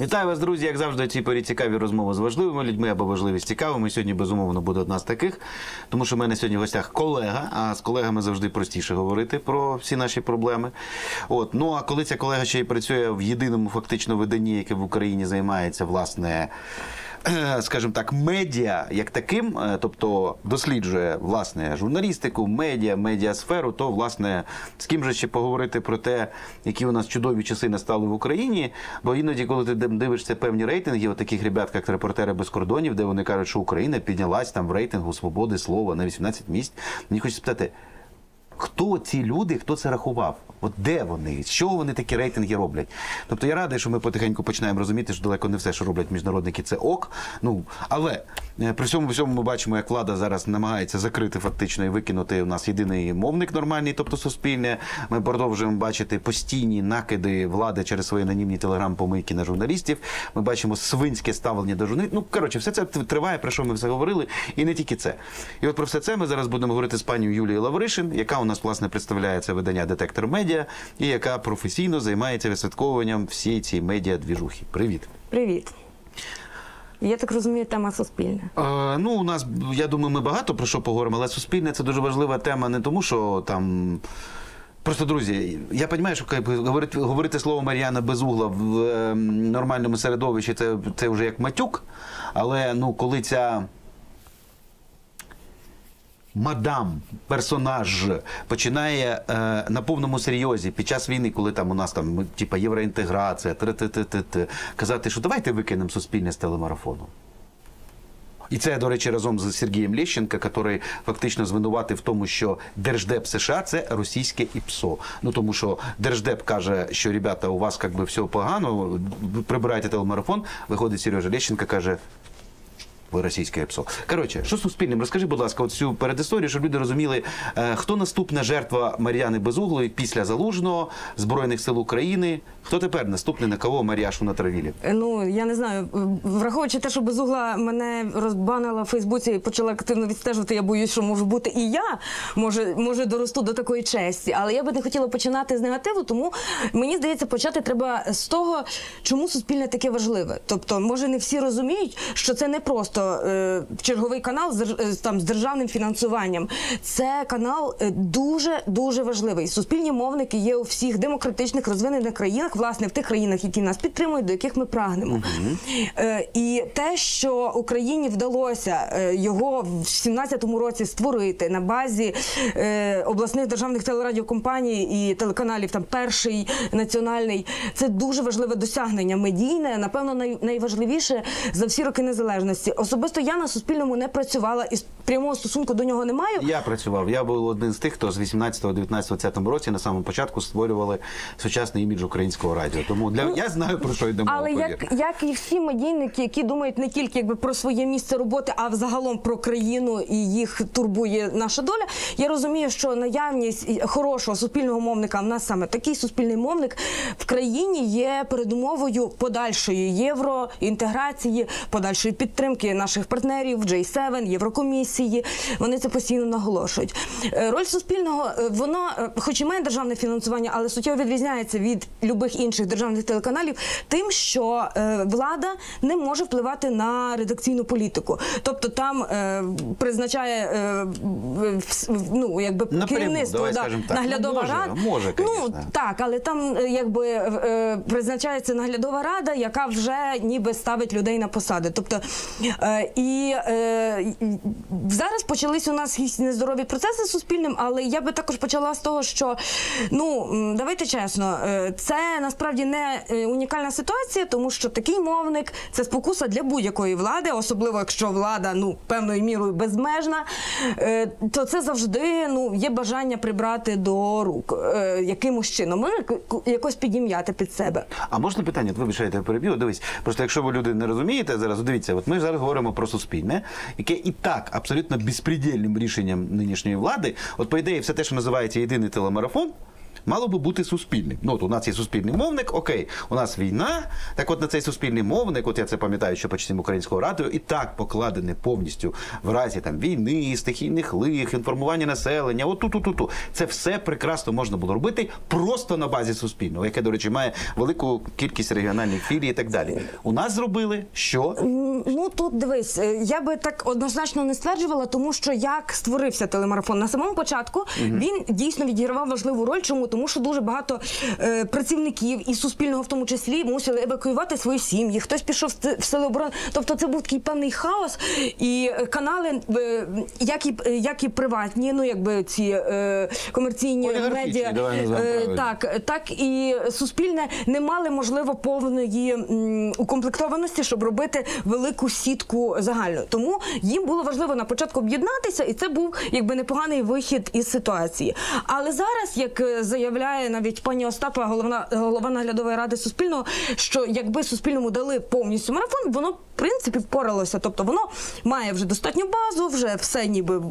Вітаю вас, друзі. Як завжди, ці порі цікаві розмови з важливими людьми або важливі з цікавими. Сьогодні, безумовно, буде одна з таких, тому що в мене сьогодні в гостях колега, а з колегами завжди простіше говорити про всі наші проблеми. От. Ну а коли ця колега ще й працює в єдиному фактично виданні, яке в Україні займається, власне. Скажімо так, медіа як таким, е, тобто досліджує власне журналістику, медіа, медіасферу, то власне з ким же ще поговорити про те, які у нас чудові часи настали в Україні. Бо іноді, коли ти дивишся певні рейтинги, от таких ребят, як репортери без кордонів, де вони кажуть, що Україна піднялась там в рейтингу свободи слова на 18 місць. Мені хочеться спитати, хто ці люди, хто це рахував? От де вони? Чого вони такі рейтинги роблять? Тобто я радий, що ми потихеньку починаємо розуміти, що далеко не все, що роблять міжнародники, це ок. Ну але е, при всьому всьому ми бачимо, як влада зараз намагається закрити фактично і викинути у нас єдиний мовник нормальний, тобто суспільне. Ми продовжуємо бачити постійні накиди влади через свої анонімні телеграм-помийки на журналістів. Ми бачимо свинське ставлення до журналістів. Ну коротше, все це триває, про що ми все говорили, і не тільки це. І от про все це ми зараз будемо говорити з пані Юлією Лавришин, яка у нас власне представляє це видання Детектор Медіа і яка професійно займається висвятковуванням всієї цієї медіа двіжухи. Привіт. Привіт. Я так розумію, тема суспільна. Е, ну, у нас, я думаю, ми багато про що поговоримо, але суспільне це дуже важлива тема, не тому, що там. Просто, друзі, я розумію, що говорити, говорити слово Мар'яна Безугла в е, нормальному середовищі це, це вже як матюк. Але ну, коли ця мадам, персонаж починає е, на повному серйозі під час війни, коли там у нас там типа євроінтеграція, тр-тр-тр-тр, казати, що давайте викинемо суспільне з телемарафону. І це, до речі, разом з Сергієм Лещенка, який фактично звинуватив в тому, що Держдеп США це російське ІПСО. Ну тому що Держдеп каже, що ребята, у вас як би все погано, прибирайте телемарафон. Виходить Сережа Лещенка, каже. Російське ПСО. Коротше, що суспільним? Розкажи, будь ласка, цю передісторію, щоб люди розуміли, е, хто наступна жертва Мар'яни Безуглої після Залужного Збройних сил України. Хто тепер наступний на кого Мар'яшу натравілі? Ну я не знаю, враховуючи те, що безугла мене розбанила в Фейсбуці і почала активно відстежувати. Я боюсь, що можу бути і я може, може доросту до такої честі. Але я би не хотіла починати з негативу, тому мені здається, почати треба з того, чому суспільне таке важливе. Тобто, може, не всі розуміють, що це не просто е, черговий канал з, е, там з державним фінансуванням. Це канал е, дуже дуже важливий. Суспільні мовники є у всіх демократичних розвинених країнах, власне, в тих країнах, які нас підтримують, до яких ми прагнемо. Е, і те, що Україні вдалося його в 17-му році створити на базі обласних державних телерадіокомпаній і телеканалів, там перший національний, це дуже важливе досягнення медійне, напевно, найважливіше за всі роки незалежності. Особисто я на суспільному не працювала і прямого стосунку до нього не маю. Я працював. Я був один з тих, хто з 18, 19, 20 році на самому початку створювали сучасний імідж українського радіо. Тому для я знаю про що йде мова. Але повір. як, як і всі медійники, які думають не тільки якби про своє місце роботи, а взагалом про країну і їх турбує наша доля. Я розумію, що наявність хорошого суспільного мовника, в нас саме такий суспільний мовник в країні є передумовою подальшої євроінтеграції, подальшої підтримки наших партнерів J7, Єврокомісії. Вони це постійно наголошують. Е, Роль суспільного е, воно, е, хоч і має державне фінансування, але суттєво відрізняється від любих інших державних телеканалів, тим, що влада не може впливати на редакційну політику. Тобто там призначає ну, якби Напряму, керівництво давай да, так. наглядова може, рада. може, ну так, але там якби призначається наглядова рада, яка вже ніби ставить людей на посади. Тобто і е, зараз почались у нас якісь нездорові процеси суспільним, але я би також почала з того, що ну давайте чесно, е, це насправді не е, унікальна ситуація, тому що такий мовник це спокуса для будь-якої влади, особливо якщо влада ну певною мірою безмежна, е, то це завжди ну є бажання прибрати до рук е, якимось чином, якось підім'яти під себе. А можна питання? Вибачайте, я переб'ю. Дивись, просто якщо ви люди не розумієте зараз, дивіться, от ми зараз говоримо про суспільне, яке і так абсолютно безпредельним рішенням нинішньої влади. От по ідеї, все те, що називається єдиний телемарафон. Мало би бути суспільним. Ну, от у нас є суспільний мовник, окей, у нас війна. Так от на цей суспільний мовник, от я це пам'ятаю, що по часів українського радіо, і так покладене повністю в разі там війни, стихійних лих, інформування населення. От тут, тут, тут. Це все прекрасно можна було робити просто на базі суспільного, яке, до речі, має велику кількість регіональних філій і так далі. У нас зробили що? Ну тут дивись, е, я би так однозначно не стверджувала, тому що як створився телемарафон на самому початку, він дійсно відігравав важливу роль. Чому тому, що дуже багато е, працівників і суспільного, в тому числі, мусили евакуювати свої сім'ї. Хтось пішов в сили оборони. Тобто, це був такий певний хаос, і канали, е, як і е, як і приватні, ну якби ці е, комерційні медіа, е, так, так і суспільне не мали можливо повної м, укомплектованості, щоб робити велику сітку загальну. Тому їм було важливо на початку об'єднатися, і це був якби непоганий вихід із ситуації. Але зараз, як е, заявляє навіть пані Остапа, головна голова наглядової ради Суспільного, що якби Суспільному дали повністю марафон, воно в принципі впоралося. Тобто воно має вже достатню базу, вже все ніби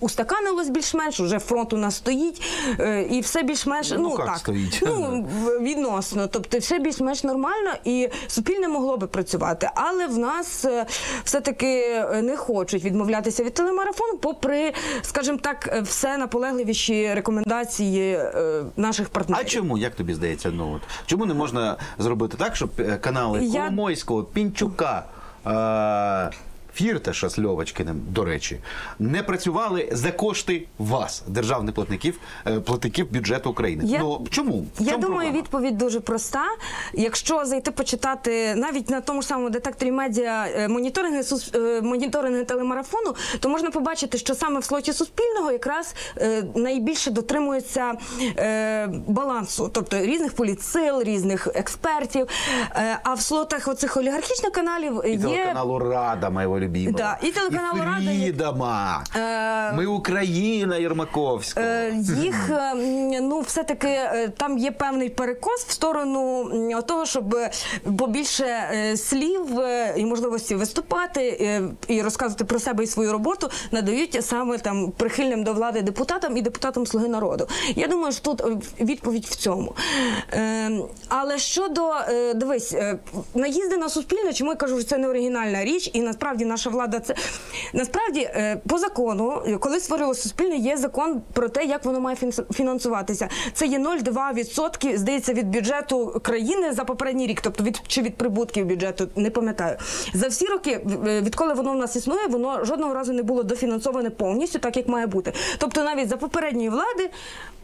устаканилось більш-менш, вже фронт у нас стоїть, е, і все більш-менш Ну, ну, так стоїть? ну відносно. Тобто, все більш-менш нормально, і суспільне могло би працювати. Але в нас е, все-таки е, не хочуть відмовлятися від телемарафону, попри, скажімо так, все наполегливіші рекомендації наших партнерів. А чому, як тобі здається, ну от чому не можна зробити так, щоб е, канали Я- Коломойського, Пінчука, е- Фірташа з Льовочкиним, до речі, не працювали за кошти вас, державних платників, е, платників бюджету України? Я- Ну чому? Я чому думаю, проблема? відповідь дуже проста. Якщо зайти почитати навіть на тому ж самому детекторі медіа е, моніторинги е, моніторинги телемарафону, то можна побачити, що саме в слоті суспільного якраз найбільше дотримується балансу, тобто різних політсил, різних експертів. А в слотах оцих олігархічних каналів І є телеканалу Рада, моєго любимого. Да, Рада, і як- Фрідома. Е, Ми Україна Єрмаковська. Е, Їх ну все-таки е, там є певний перекос в сторону того, щоб побільше слів і можливості виступати і розказувати про себе і свою роботу надають саме там прихильним до влади депутатам і депутатам Слуги народу. Я думаю, що тут відповідь в цьому. Але щодо дивись, наїзди на суспільне, чому я кажу, що це не оригінальна річ, і насправді наша влада це насправді е, по закону, коли створило суспільне, є закон про те, як воно має фінансуватися. Це є 0,2%, здається, від бюджету країни за попередній рік, тобто від чи від прибутків бюджету, не пам'ятаю. За всі роки, відколи воно в нас існує, воно жодного разу не було дофінансоване повністю, так як має бути. Тобто, навіть за попередньої влади.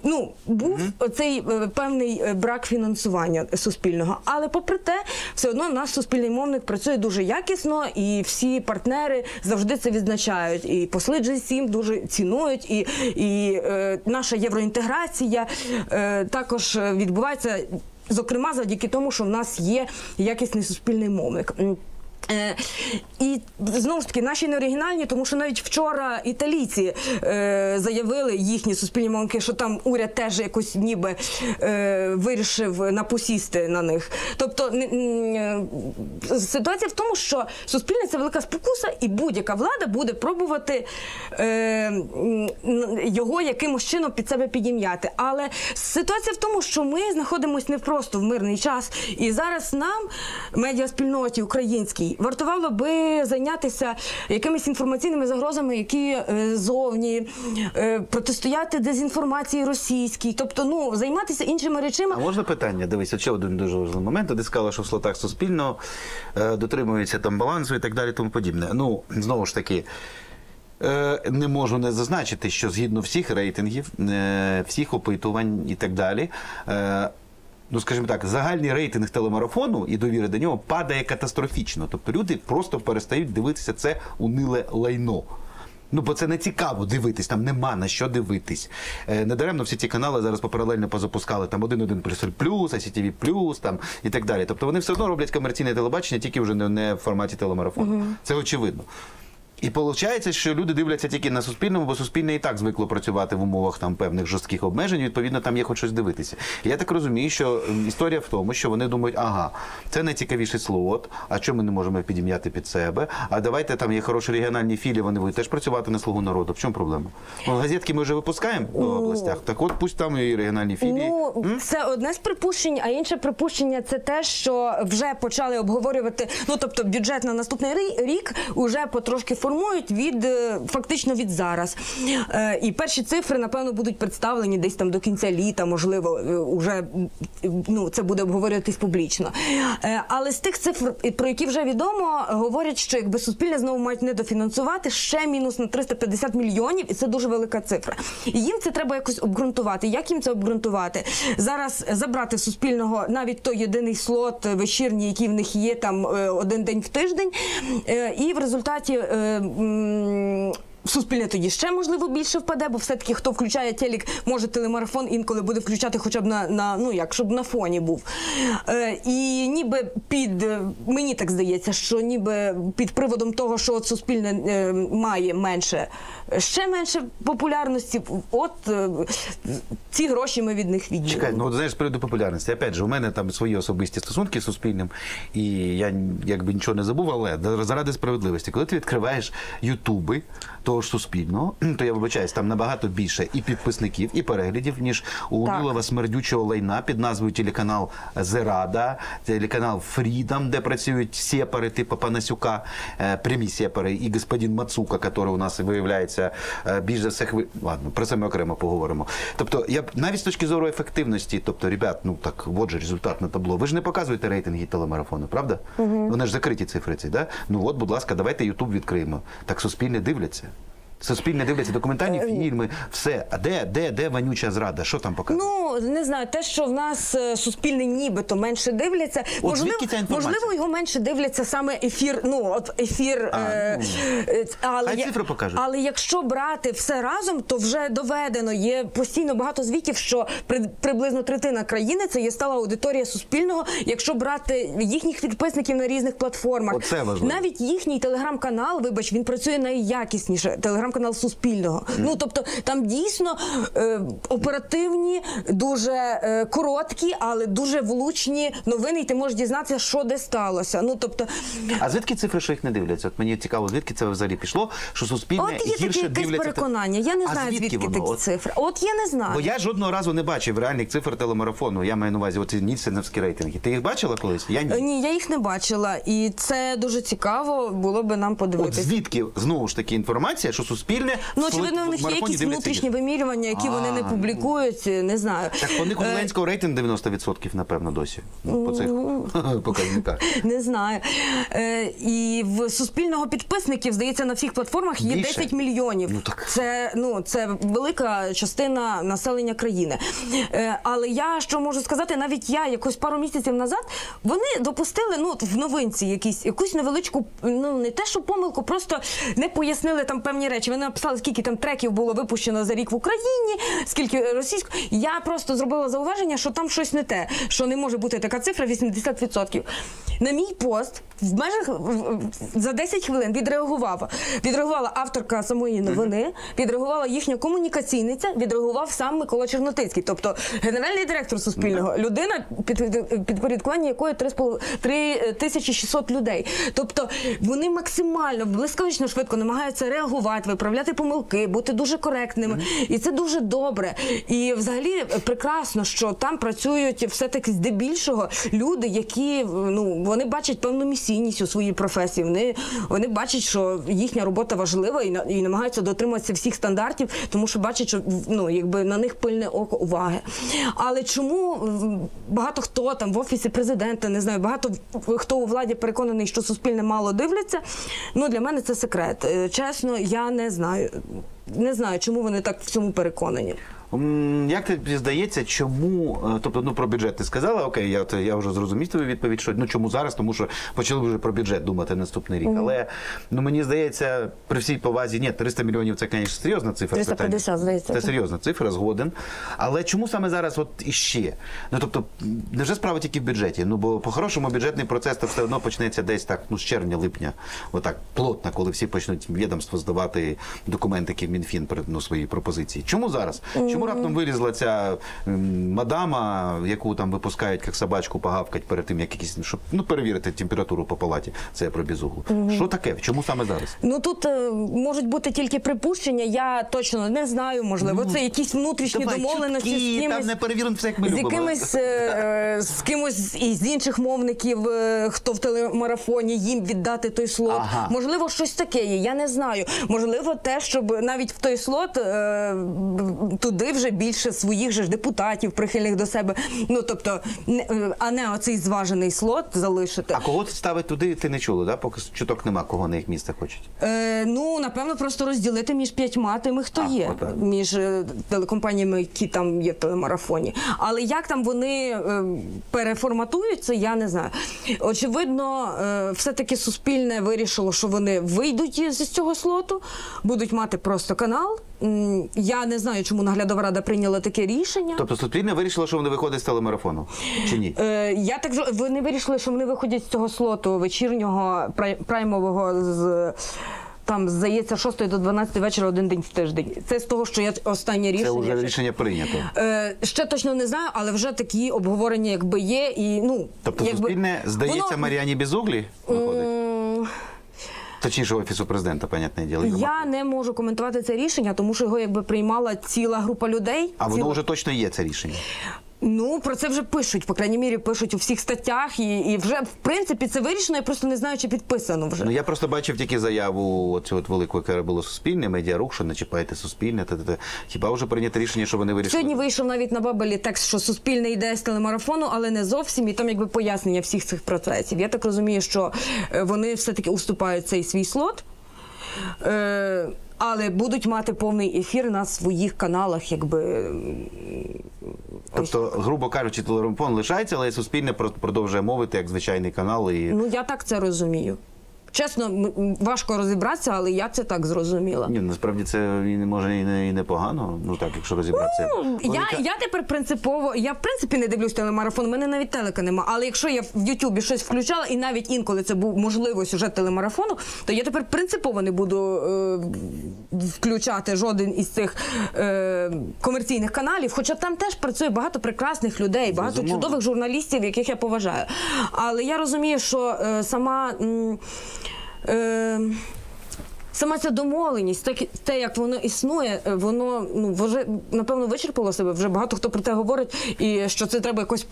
Ну, був цей е, певний е, брак фінансування суспільного, але попри те, все одно наш суспільний мовник працює дуже якісно, і всі партнери завжди це відзначають. І посли G7 дуже цінують, і, і е, наша євроінтеграція е, також відбувається, зокрема, завдяки тому, що в нас є якісний суспільний мовник. Е, і знову ж таки наші не оригінальні, тому що навіть вчора італійці е, заявили їхні суспільні мовники, що там уряд теж якось ніби е, вирішив напосісти на них. Тобто не- м, е, ситуація в тому, що суспільне це велика спокуса, і будь-яка влада буде пробувати е, його якимось чином під себе підім'яти. Але ситуація в тому, що ми знаходимося не просто в мирний час, і зараз нам, медіаспільноті українській, вартувало би зайнятися якимись інформаційними загрозами, які е, зовні е, протистояти дезінформації російській, тобто ну займатися іншими речами. А можна питання? Дивись, ще один дуже важливий момент. Ти сказала, що в слотах суспільного е, дотримуються там балансу і так далі, тому подібне. Ну, знову ж таки. Не можу не зазначити, що згідно всіх рейтингів, всіх опитувань і так далі, ну скажімо так, загальний рейтинг телемарафону і довіри до нього падає катастрофічно. Тобто люди просто перестають дивитися це униле лайно. Ну, бо це не цікаво дивитись, там нема на що дивитись. Е, недаремно всі ці канали зараз попаралельно позапускали там 1-1 плюс плюс, ICTV плюс там і так далі. Тобто вони все одно роблять комерційне телебачення, тільки вже не, не в форматі телемарафону. Це очевидно. І виходить, що люди дивляться тільки на суспільному, бо суспільне і так звикло працювати в умовах там певних жорстких обмежень. Відповідно, там є хоч щось дивитися. І я так розумію, що історія в тому, що вони думають, ага, це найцікавіший слот. А чому ми не можемо підім'яти під себе? А давайте там є хороші регіональні філії, вони будуть теж працювати на слугу народу. В чому проблема? Ну, газетки ми вже випускаємо в областях. Так от пусть там і регіональні філії. Ну, це одне з припущень, а інше припущення це те, що вже почали обговорювати. Ну тобто, бюджет на наступний рі- рік уже потрошки формують від е, фактично від зараз. Е, І перші цифри, напевно, будуть представлені десь там до кінця літа, можливо, е, уже ну це буде обговорюватись публічно. Але з тих цифр, про які вже відомо, говорять, що якби суспільне знову мають недофінансувати ще мінус на 350 мільйонів, і це дуже велика цифра. І їм це треба якось обґрунтувати. Як їм це обґрунтувати? Зараз забрати суспільного навіть той єдиний слот вечірній, який в них є там один день в тиждень, і в результаті. Е, м, Суспільне тоді ще можливо більше впаде, бо все-таки хто включає телек, може телемарафон інколи буде включати хоча б на, на ну як щоб на фоні був. Е, і ніби під е, мені так здається, що ніби під приводом того, що от суспільне е, має менше ще менше популярності, от е, ці гроші ми від них відділимо. Чекай, ну от знаєш, з приводу популярності. Опять же, у мене там свої особисті стосунки з суспільним, і я якби нічого не забув, але заради справедливості, коли ти відкриваєш Ютуби того ж суспільного, то я вибачаюсь, там набагато більше і підписників, і переглядів, ніж у Так. Унилова смердючого лайна під назвою телеканал Зерада, телеканал Фрідом, де працюють сепари типу Панасюка, е, прямі сепари, і господин Мацука, який у нас виявляється е, більш за все хви... Ладно, про це ми окремо поговоримо. Тобто, я навіть з точки зору ефективності, тобто, ребят, ну так, от же результат на табло. Ви ж не показуєте рейтинги телемарафону, правда? Вони ж закриті цифри ці, да? Ну от, будь ласка, давайте Ютуб відкриємо. Так суспільне дивляться. Суспільне дивляться документальні фільми, все. А де, де, де вонюча зрада? Що там показує? Ну не знаю, те, що в нас е, суспільне нібито менше дивляться, От звідки ця можливо, його менше дивляться саме ефір. Ну от ефір, А, е, ну. е, але Хай цифри покажуть. Але якщо брати все разом, то вже доведено. Є постійно багато звітів, що при, приблизно третина країни це є стала аудиторія суспільного. Якщо брати їхніх підписників на різних платформах, Оце важливо. навіть їхній телеграм-канал, вибач, він працює найякісніше. Телеграм-канал Суспільного. Ну тобто там дійсно е, оперативні, дуже е, короткі, але дуже влучні новини. І ти можеш дізнатися, що де сталося. Ну тобто, А звідки цифри, що їх не дивляться? От мені цікаво, звідки це взагалі пішло, що суспільне от є таке якесь дивляться. переконання. Я не А знаю, звідки, воно? такі От цифри. От я не знаю. Бо я жодного разу не бачив реальних цифр телемарафону. Я маю на увазі оці нільсеновські рейтинги. Ти їх бачила колись? Я Е, ні. Ні, я їх не бачила, і це дуже цікаво було би нам подивитися. От звідки знову ж таки інформація, що суспільне Ну, в очевидно, в них є якісь внутрішні вимірювання, які вони не публікують. Не знаю. Так Е, Зеленського рейтинг 90%, напевно, досі. Ну, по цих показниках. Не знаю. Е, і в суспільного підписників, здається, на всіх платформах є 10 мільйонів. Ну. Це, ну, це велика частина населення країни. Е, але я що можу сказати, навіть я якось пару місяців назад вони допустили ну, в новинці якісь, якусь невеличку, ну не те, що помилку, просто не пояснили там певні речі. Вони написали, скільки там треків було випущено за рік в Україні, скільки російською. Я просто зробила зауваження, що там щось не те, що не може бути така цифра 80%. На мій пост в межах за 10 хвилин відреагувала. Відреагувала авторка самої новини, відреагувала їхня комунікаційниця, відреагував сам Микола Чернотицький, тобто генеральний директор Суспільного, людина, під підпорядкування якої 3600 людей. Тобто вони максимально блискавично швидко намагаються реагувати, виправляти помилки, бути дуже коректними. І це дуже добре. І взагалі прекрасно, що там працюють все-таки здебільшого люди, які ну вони бачать певну місійність у своїй професії. Вони, вони бачать, що їхня робота важлива і, і намагаються дотримуватися всіх стандартів, тому що бачать, що ну якби на них пильне око уваги. Але чому багато хто там в офісі президента, не знаю, багато хто у владі переконаний, що суспільне мало дивляться. Ну для мене це секрет. Е, Чесно, я не знаю. Не знаю, чому вони так в цьому переконані. Як тобі здається, чому, е, тобто, ну про бюджет ти сказала, окей, я, я вже зрозумів твою відповідь, що ну чому зараз, тому що почали вже про бюджет думати наступний рік. Але ну мені здається, при всій повазі, ні, 300 мільйонів це, звісно, серйозна цифра. 350, здається, Це так. серйозна цифра, згоден. Але чому саме зараз от іще? Ну тобто, м, невже справа тільки в бюджеті? Ну бо по-хорошому бюджетний процес то все одно почнеться десь так, ну з червня-липня, отак плотно, коли всі почнуть відомство здавати документики в Мінфін ну, свої пропозиції. Чому зараз? Чому раптом вилізла ця мадама, яку там випускають як собачку погавкать перед тим, як якісь щоб ну перевірити температуру по палаті? Це я про безуглу. Що таке? Чому саме зараз? Ну тут е, можуть бути тільки припущення. Я точно не знаю. Можливо, це якісь внутрішні Давай, домовленості чутки, з кимось. там не перевірено все, як ми з любимо. якимось е, е, з кимось із інших мовників, е, хто в телемарафоні, їм віддати той слот. Ага. Можливо, щось таке є. Я не знаю. Можливо, те, щоб навіть в той слот е, туди вже більше своїх же ж депутатів, прихильних до себе. Ну тобто, не- е, а не оцей зважений слот залишити. А кого ставить туди, ти не чула, да? Поки чуток нема, кого на їх місце хочуть. Е, ну, напевно, просто розділити між п'ятьма тими, хто А, є, отак. між е, телекомпаніями, які там є в телемарафоні. Але як там вони е, переформатуються, я не знаю. Очевидно, е, все-таки суспільне вирішило, що вони вийдуть з цього слоту, будуть мати просто канал. Я не знаю, чому наглядова рада прийняла таке рішення. Тобто Суспільне вирішило, що вони виходять з телемарафону. Чи ні? Е, я так вони вирішили, що вони виходять з цього слоту вечірнього прай- праймового з. Там здається, 6 до 12 вечора один день в тиждень. Це з того, що я останнє Це вже рішення прийнято. Е, ще точно не знаю, але вже такі обговорення, якби є, і ну Тобто якби, Суспільне здається воно, Мар'яні Безуглі виходить? м, Точніше, офісу президента, понятне діло. Я не можу коментувати це рішення, тому що його якби приймала ціла група людей. А воно вже точно є це рішення. Ну про це вже пишуть, по крайній мірі, пишуть у всіх статтях, і, і вже в принципі це вирішено. Я просто не знаю, чи підписано вже. Ну я просто бачив тільки заяву оцю от велику, яка було суспільне, медіарух, що не чіпайте суспільне. Та, та, та. Хіба вже прийнято рішення, що вони вирішили? Сьогодні вийшов навіть на Бабелі текст, що суспільне йде з телемарафону, але не зовсім. І там якби пояснення всіх цих процесів. Я так розумію, що е, вони все-таки уступають цей свій слот. Е, але будуть мати повний ефір на своїх каналах, якби Тобто, грубо кажучи, телемарафон лишається, але суспільне продовжує мовити як звичайний канал. І ну я так це розумію. Чесно, важко розібратися, але я це так зрозуміла. ні, насправді це і не може і не, і не погано. Ну так, якщо розібратися. Ну, Я, я тепер принципово, я в принципі не дивлюсь телемарафон, у мене навіть телека нема. Але якщо я в Ютубі щось включала, і навіть інколи це був можливо сюжет телемарафону, то я тепер принципово не буду е, включати жоден із цих е, комерційних каналів. Хоча там теж працює багато прекрасних людей, багато Безумовно. чудових журналістів, яких я поважаю. Але я розумію, що е, сама. м, Е, Сама ця домовленість, так те, як воно існує, е, воно ну вже напевно вичерпало себе. Вже багато хто про те говорить, і що це треба якось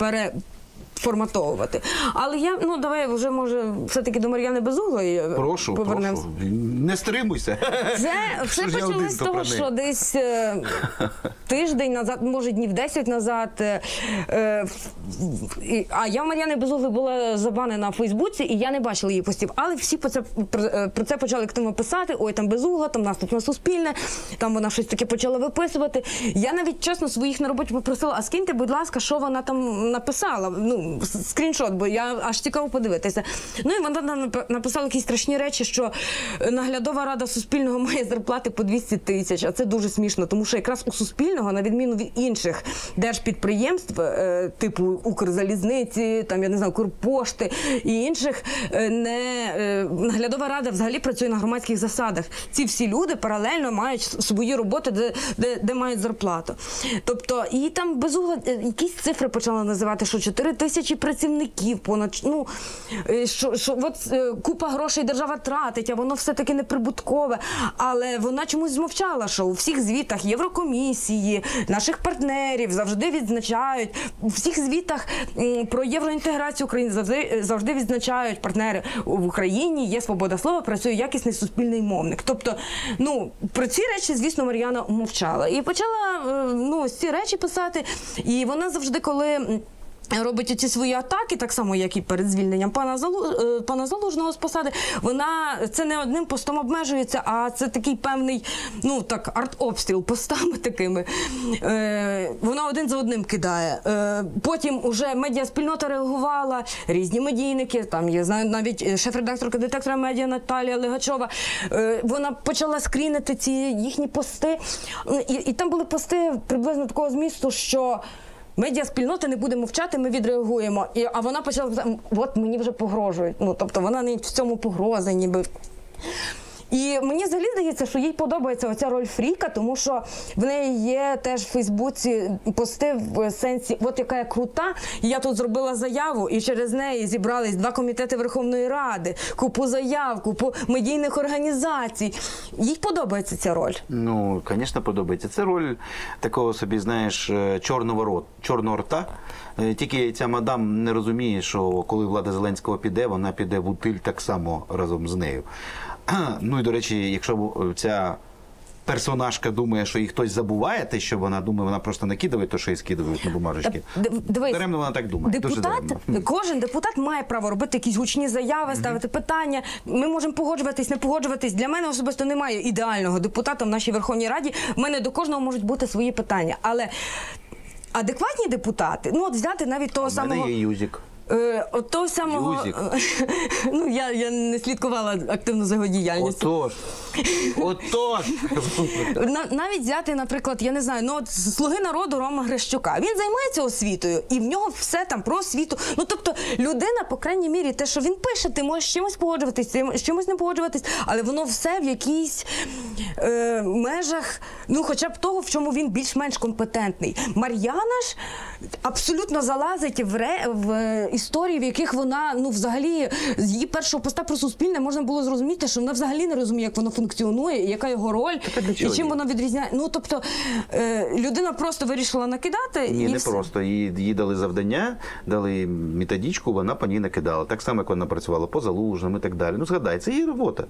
переформатовувати. Але я ну давай вже може все-таки до Мар'яни Безуглої Прошу, повернемось. прошу. Не стримуйся. Це все ж я один, почалось з того, що десь е, тиждень назад, може днів 10 назад. е, е, а я в Мар'яни Безугли була забанена в Фейсбуці, і я не бачила її постів. Але всі про це про, е, про це почали активно писати. Ой, там безугла, там наступне суспільне, там вона щось таке почала виписувати. Я навіть чесно своїх на роботі попросила, а скиньте, будь ласка, що вона там написала. Ну, скріншот, бо я аж цікаво подивитися. Ну і вона написала якісь страшні речі, що е, наглядова рада Суспільного має зарплати по 200 тисяч. А це дуже смішно, тому що якраз у Суспільного, на відміну від інших держпідприємств, е, типу Укрзалізниці, там я не знаю, Укрпошти і інших, е, не наглядова рада взагалі працює на громадських засадах. Ці всі люди паралельно мають свої роботи, де, де, де мають зарплату. Тобто, і там безугла якісь цифри почала називати, що 4 тисячі працівників, понад ну е, що, що от е, купа грошей держава тратить, а воно все таки неприбуткове. Але вона чомусь змовчала, що у всіх звітах Єврокомісії, наших партнерів завжди відзначають у всіх звітах про євроінтеграцію України завжди завжди відзначають партнери в Україні. Є свобода слова, працює якісний суспільний мовник. Тобто, ну про ці речі, звісно, Мар'яна мовчала і почала е, ну ці речі писати. І вона завжди, коли. Робить оці свої атаки, так само, як і перед звільненням пана Залу, е, пана Залужного з посади, вона це не одним постом обмежується, а це такий певний, ну так, арт-обстріл постами такими. Е, вона один за одним кидає. Е, потім уже медіаспільнота реагувала, різні медійники, там я знаю навіть е, шеф-редакторка детектора медіа Наталія Легачова. Е, вона почала скрінити ці їхні пости. І, і там були пости приблизно такого змісту, що. Медіа спільноти не буде мовчати, ми відреагуємо. І, а вона почала от мені вже погрожують. Ну тобто вона не в цьому погрози, ніби. І мені взагалі здається, що їй подобається оця роль Фріка, тому що в неї є теж в Фейсбуці пости в сенсі, от яка я крута. Я тут зробила заяву, і через неї зібрались два комітети Верховної Ради, купу заяв, купу медійних організацій. Їй подобається ця роль. Ну, звісно, подобається. Це роль такого собі, знаєш, е, чорного рот, чорного рта. Е, Тільки ця мадам не розуміє, що коли влада Зеленського піде, вона піде в утиль так само разом з нею. Ну і до речі, якщо ця персонажка думає, що їй хтось забуває те, що вона думає, вона просто накидає те, що їй скидують на бумажечки. Дивись, Даремно вона так думає. Депутат, даремно. кожен депутат має право робити якісь гучні заяви, ставити питання. Ми можемо погоджуватись, не погоджуватись. Для мене особисто немає ідеального депутата в нашій Верховній Раді. В мене до кожного можуть бути свої питання. Але адекватні депутати, ну от взяти навіть того У мене є юзик. Е, от того самого, Юзік. ну я, я не слідкувала активно за його діяльністю. Отож. Отож. На, навіть взяти, наприклад, я не знаю, ну от слуги народу Рома Грещука. Він займається освітою, і в нього все там про освіту. Ну тобто, людина, по крайній мірі, те, що він пише, ти можеш з чимось погоджуватись, з чимось не погоджуватись, але воно все в якійсь е, межах, ну хоча б того, в чому він більш-менш компетентний. Мар'яна ж абсолютно залазить в, ре, в е, історії, в яких вона ну взагалі з її першого поста про суспільне можна було зрозуміти, що вона взагалі не розуміє, як воно функціонує, яка його роль, і чим воно відрізняє. Ну тобто е, людина просто вирішила накидати Ні, і не все. просто. Їй, їй дали завдання, дали методичку, вона по ній накидала. Так само, як вона працювала по залужним і так далі. Ну, згадай, це її робота.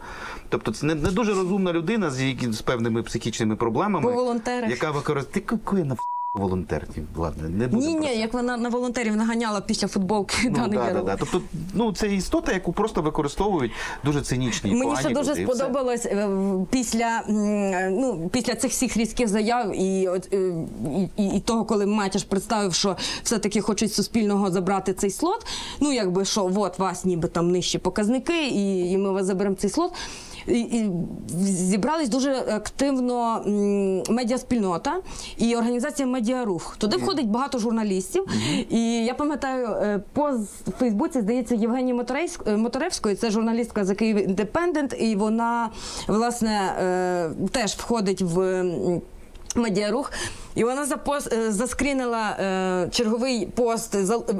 Тобто це не, не дуже розумна людина з, з певними психічними проблемами. По. Яка використовує. На волонтер? Ні, Ладно, не буду Ні, ні, як вона на волонтерів наганяла після футболки Ну, да, да, да. Тобто, ну, це істота, яку просто використовують дуже цинічні. Мені ще дуже люди, все. сподобалось е, після, ну, після цих всіх різких заяв і, е, і, і, і того, коли Матяш представив, що все-таки хочуть суспільного забрати цей слот. Ну, якби що, от вас ніби там нижчі показники, і, і ми вас заберемо цей слот. І, і зібрались дуже активно медіаспільнота і організація Медіарух. Туди входить багато журналістів. І я пам'ятаю, е, в Фейсбуці, здається, Євгенії е, Моторевської, це журналістка за Київ Індепендент, і вона власне е, теж входить в. Медіарух, і вона запос, е, заскрінила черговий пост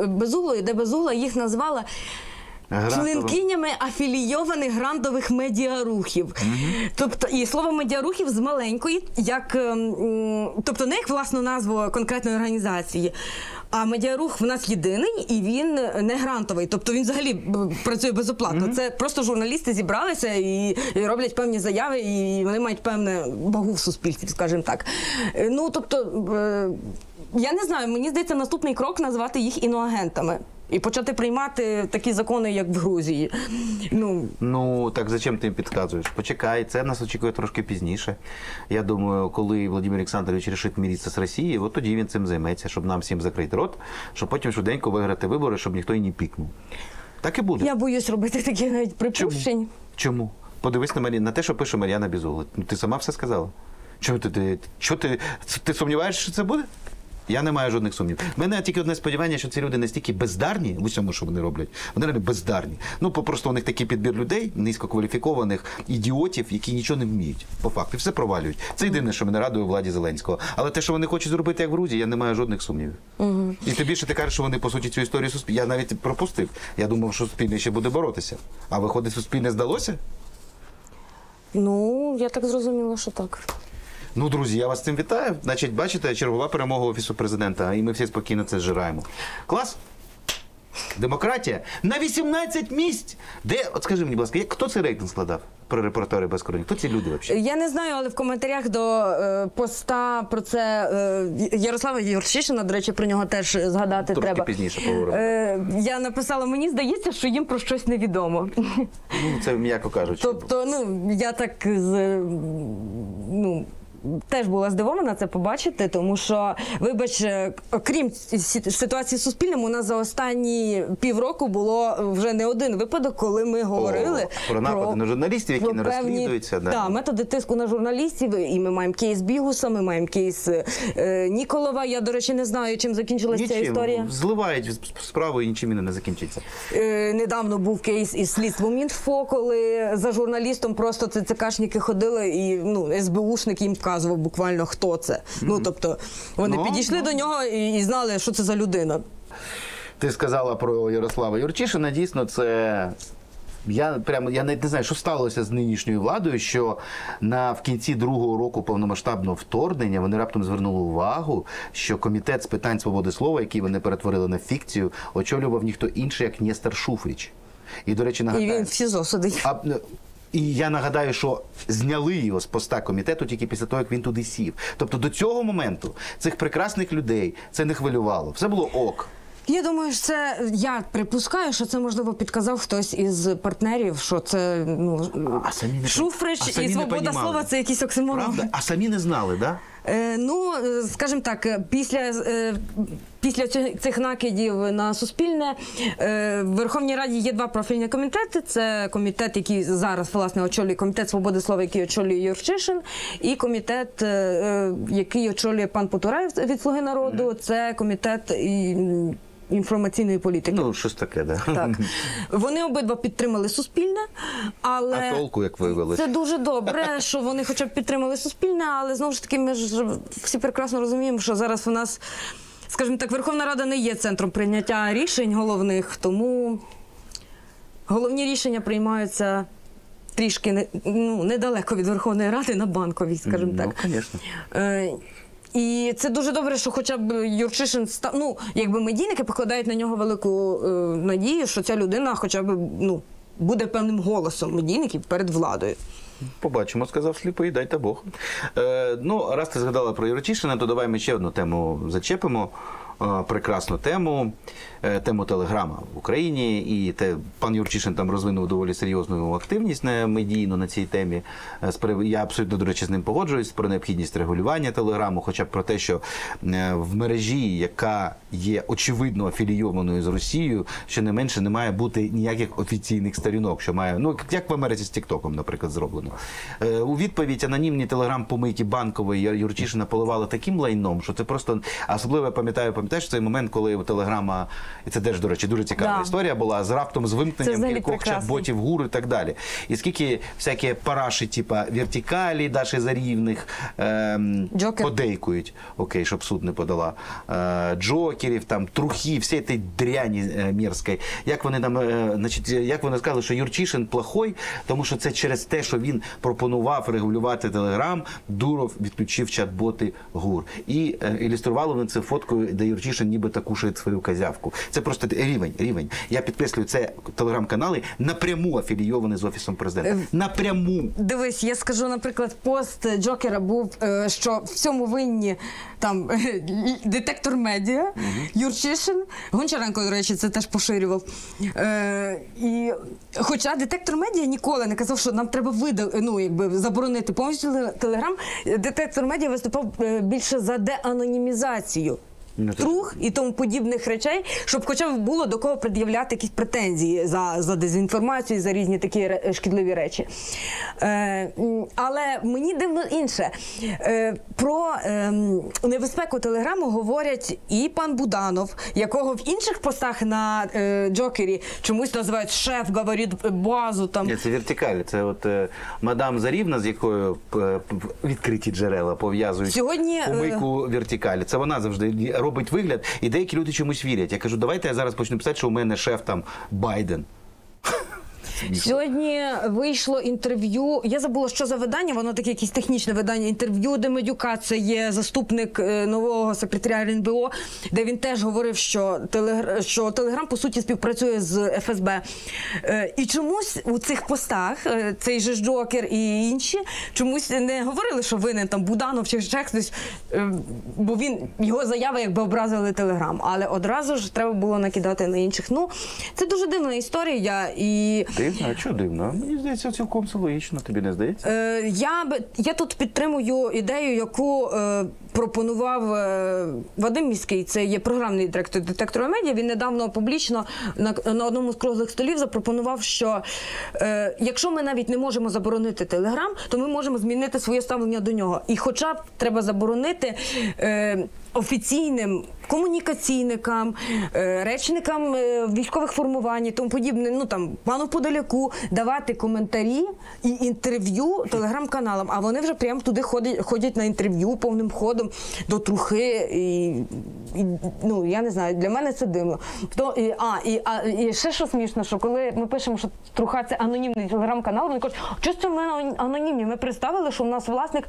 Безуглої, де Безугла їх назвала Членкинями афілійованих грантових медіарухів. Тобто, і слово медіарухів з маленької, як ем, тобто не як власну назву конкретної організації. А медіарух в нас єдиний і він не грантовий. Тобто він взагалі працює безоплатно. Це просто журналісти зібралися і, і роблять певні заяви, і вони мають певне вагу в суспільстві, скажімо так. Е, Ну тобто, е, я не знаю, мені здається, наступний крок назвати їх іноагентами. І почати приймати такі закони, як в Грузії. Ну Ну так зачем ти їм підказуєш? Почекай, це нас очікує трошки пізніше. Я думаю, коли Володимир Олександрович вирішить миритися з Росією, от тоді він цим займеться, щоб нам всім закрити рот, щоб потім швиденько виграти вибори, щоб ніхто і не пікнув. Так і буде. я боюсь робити такі навіть припущень. Чому? Подивись на Марі... на те, що пише Мар'яна Бізугла. Ну, ти сама все сказала. Чому ти, ти, що ти, ти сумніваєшся, що це буде? Я не маю жодних сумнівів. У мене тільки одне сподівання, що ці люди настільки бездарні в усьому, що вони роблять. Вони реально бездарні. Ну, попросту у них такий підбір людей, низькокваліфікованих ідіотів, які нічого не вміють. По факту, все провалюють. Це єдине, що мене радує у владі Зеленського. Але те, що вони хочуть зробити, як в Грузії, я не маю жодних сумнівів. Угу. І тим більше ти кажеш, що вони по суті цю історію суспіль. Я навіть пропустив. Я думав, що суспільне ще буде боротися. А виходить, суспільне здалося? Ну я так зрозуміла, що так. Ну, друзі, я вас з цим вітаю. Значить, бачите, чергова перемога офісу президента, і ми всі спокійно це зжираємо. Клас. Демократія на 18 місць. Де, от скажи мені, будь ласка, як- хто цей рейтинг складав? про репортери без кордонів? Хто ці люди взагалі? Я не знаю, але в коментарях до е, поста про це е, Ярослава Юрчишина, до речі, про нього теж згадати Трошки треба. пізніше поговоримо. Е, я написала, мені здається, що їм про щось невідомо. Ну, це м'яко кажучи. Тобто, ну я так з ну. Теж була здивована це побачити, тому що, вибач, е, окрім ситуації з суспільним, у нас за останні півроку було вже не один випадок, коли ми говорили О, про напади на журналістів, які про не розслідуються, да. Да, методи тиску на журналістів. І ми маємо кейс Бігуса, ми маємо кейс е, Ніколова. Я, до речі, не знаю, чим закінчилася ця історія. Зливають справу і нічим не закінчиться. Е, недавно був кейс із слідством інфо, коли за журналістом просто ЦЦКшники ходили, і ну СБУшник їм вказував буквально хто це. Ну тобто вони Ну, підійшли ну. до нього і, і знали, що це за людина. Ти сказала про Ярослава Юрчишина. Дійсно, це. Я прямо я навіть не знаю, що сталося з нинішньою владою, що на в кінці другого року повномасштабного вторгнення вони раптом звернули увагу, що комітет з питань свободи слова, який вони перетворили на фікцію, очолював ніхто інший, як Нестор Шуфрич. І, до речі, І він в СІЗО сидить. а, і я нагадаю, що зняли його з поста комітету тільки після того, як він туди сів. Тобто до цього моменту цих прекрасних людей це не хвилювало. Все було ок. Я думаю, що це я припускаю, що це можливо підказав хтось із партнерів, що це ну А самі не- Шуфрич а самі і свобода слова це якісь оксиморони. А самі не знали, да? Е, ну, е, скажімо так, е, після, після цих- накидів на суспільне в Верховній Раді є два профільні комітети. Це комітет, який зараз власне очолює комітет свободи слова, який очолює Юрчишин, і комітет, який очолює пан Потураєв від Слуги народу. Це комітет інформаційної політики. Ну, щось таке, да. Так, вони обидва підтримали суспільне, але А толку, як виявилось? це дуже добре, що вони хоча б підтримали суспільне, але знову ж таки, ми ж всі прекрасно розуміємо, що зараз у нас, скажімо так, Верховна Рада не є центром прийняття рішень головних, тому головні рішення приймаються трішки не, ну, недалеко від Верховної Ради на банковій, скажімо так. Ну, звісно. І це дуже добре, що хоча б Юрчишин став. Ну, якби медійники покладають на нього велику е, надію, що ця людина хоча б ну, буде певним голосом медійників перед владою. Побачимо, сказав сліпий, дайте Бог. Е, ну, раз ти згадала про Юрчишина, то давай ми ще одну тему зачепимо. Е, прекрасну тему, е, тему телеграма в Україні. І те, пан Юрчишин там розвинув доволі серйозну активність на медійну на цій темі. Е, Я абсолютно, до речі, з ним погоджуюсь про необхідність регулювання телеграму, хоча б про те, що в мережі, яка є очевидно афілійованою з Росією, що не менше не має бути ніяких офіційних сторінок, що має, ну як в Америці з Тіктоком, наприклад, зроблено. У відповідь анонімні телеграм-помийки банкової Юр- Юрчишина поливали таким лайном, що це просто особливо я пам'ятаю, пам'ятаєш цей момент, коли телеграма, і це теж, до речі, дуже цікава Да. історія була з раптом з вимкненням кількох чат-ботів гур і так далі. І скільки всякі параші, типа вертикалі, Даші Зарівних, ем, подейкують, окей, щоб суд не подала. Е, джокерів, там, трухи, всі цієї дряні е, мірської. Як вони там, е, значить, як вони сказали, що Юрчишин плохой, тому що це через те, що він пропонував регулювати Телеграм, Дуров відключив чат-боти ГУР. І е, ілюстрували вони це фоткою, де Юрчишин нібито кушає свою козявку. Це просто рівень, рівень. Я підкреслюю, це телеграм-канали напряму афілійовані з офісом президента. Напряму. Дивись, я скажу, наприклад, пост Джокера був, е, що в цьому винні там детектор медіа, Юрчишин, Гончаренко, до речі, це теж поширював. Е, і, хоча детектор медіа ніколи не казав, що нам треба вида, ну, якби, заборонити повністю телеграм, детектор медіа виступав е, більше за деанонімізацію. Ну, Трух і тому подібних речей, щоб хоча б було до кого пред'являти якісь претензії за, за дезінформацію, за різні такі шкідливі речі. Е, але мені дивно інше. Е, про е, небезпеку телеграму говорять і пан Буданов, якого в інших постах на е, Джокері чомусь називають шеф, говорить базу там. Ні, це вертикаль. Це от е, мадам Зарівна, з якою е, відкриті джерела пов'язують Сьогодні, е, помийку вертикалі. Це вона завжди робить вигляд, і деякі люди чомусь вірять. Я кажу, давайте я зараз почну писати, що у мене шеф там Байден. Сьогодні вийшло інтерв'ю. Я забула, що за видання. Воно таке якесь технічне видання. Інтерв'ю Демедюка. Це є заступник е, нового секретаря РНБО, де він теж говорив, що телегр... що Телеграм по суті співпрацює з ФСБ. Е, І чомусь у цих постах е, цей же Джокер і інші чомусь не говорили, що винен там Буданов чи ще хтось, бо він його заяви якби образили Телеграм. Але одразу ж треба було накидати на інших. Ну це дуже дивна історія і. Дивно, а чого дивно? Мені здається, цілком це логічно, тобі не здається? Е, я я тут підтримую ідею, яку е, пропонував е, Вадим Міський. Це є програмний директор детектора медіа. Він недавно публічно на, на одному з круглих столів запропонував, що е, якщо ми навіть не можемо заборонити телеграм, то ми можемо змінити своє ставлення до нього. І, хоча б треба заборонити. Е, Офіційним комунікаційникам, е, речникам е, військових формувань і тому подібне, ну там пану Подоляку давати коментарі і інтерв'ю телеграм-каналам. А вони вже прямо туди ходять, ходять на інтерв'ю повним ходом до трухи. І, і ну я не знаю, для мене це дивно. То, і, а, і, а, і ще що смішно, що коли ми пишемо, що труха це анонімний телеграм-канал, вони кажуть, що це ми анонімні? Ми представили, що в нас власник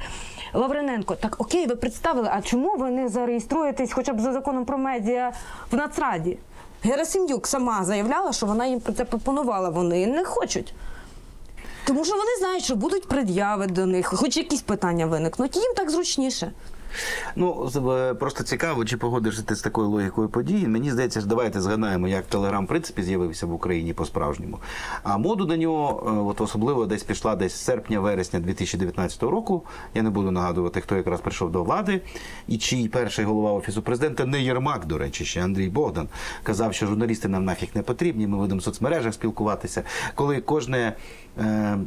Лаврененко. Так окей, ви представили. А чому ви не зареєструєтесь хоча б за законом про медіа в Нацраді? Герасим'юк сама заявляла, що вона їм про це пропонувала. Вони не хочуть. Тому що вони знають, що будуть пред'яви до них, хоч якісь питання виникнуть. Їм так зручніше. Ну, е, просто цікаво, чи погодишся ти з такою логікою подій. Мені здається, давайте згадаємо, як Телеграм, в принципі, з'явився в Україні по-справжньому. А моду на нього, е, от особливо десь пішла десь з серпня-вересня 2019 року. Я не буду нагадувати, хто якраз прийшов до влади, і чий перший голова офісу президента не Єрмак, до речі, ще Андрій Богдан казав, що журналісти нам нафіг не потрібні. Ми будемо в соцмережах спілкуватися. Коли кожне. Е,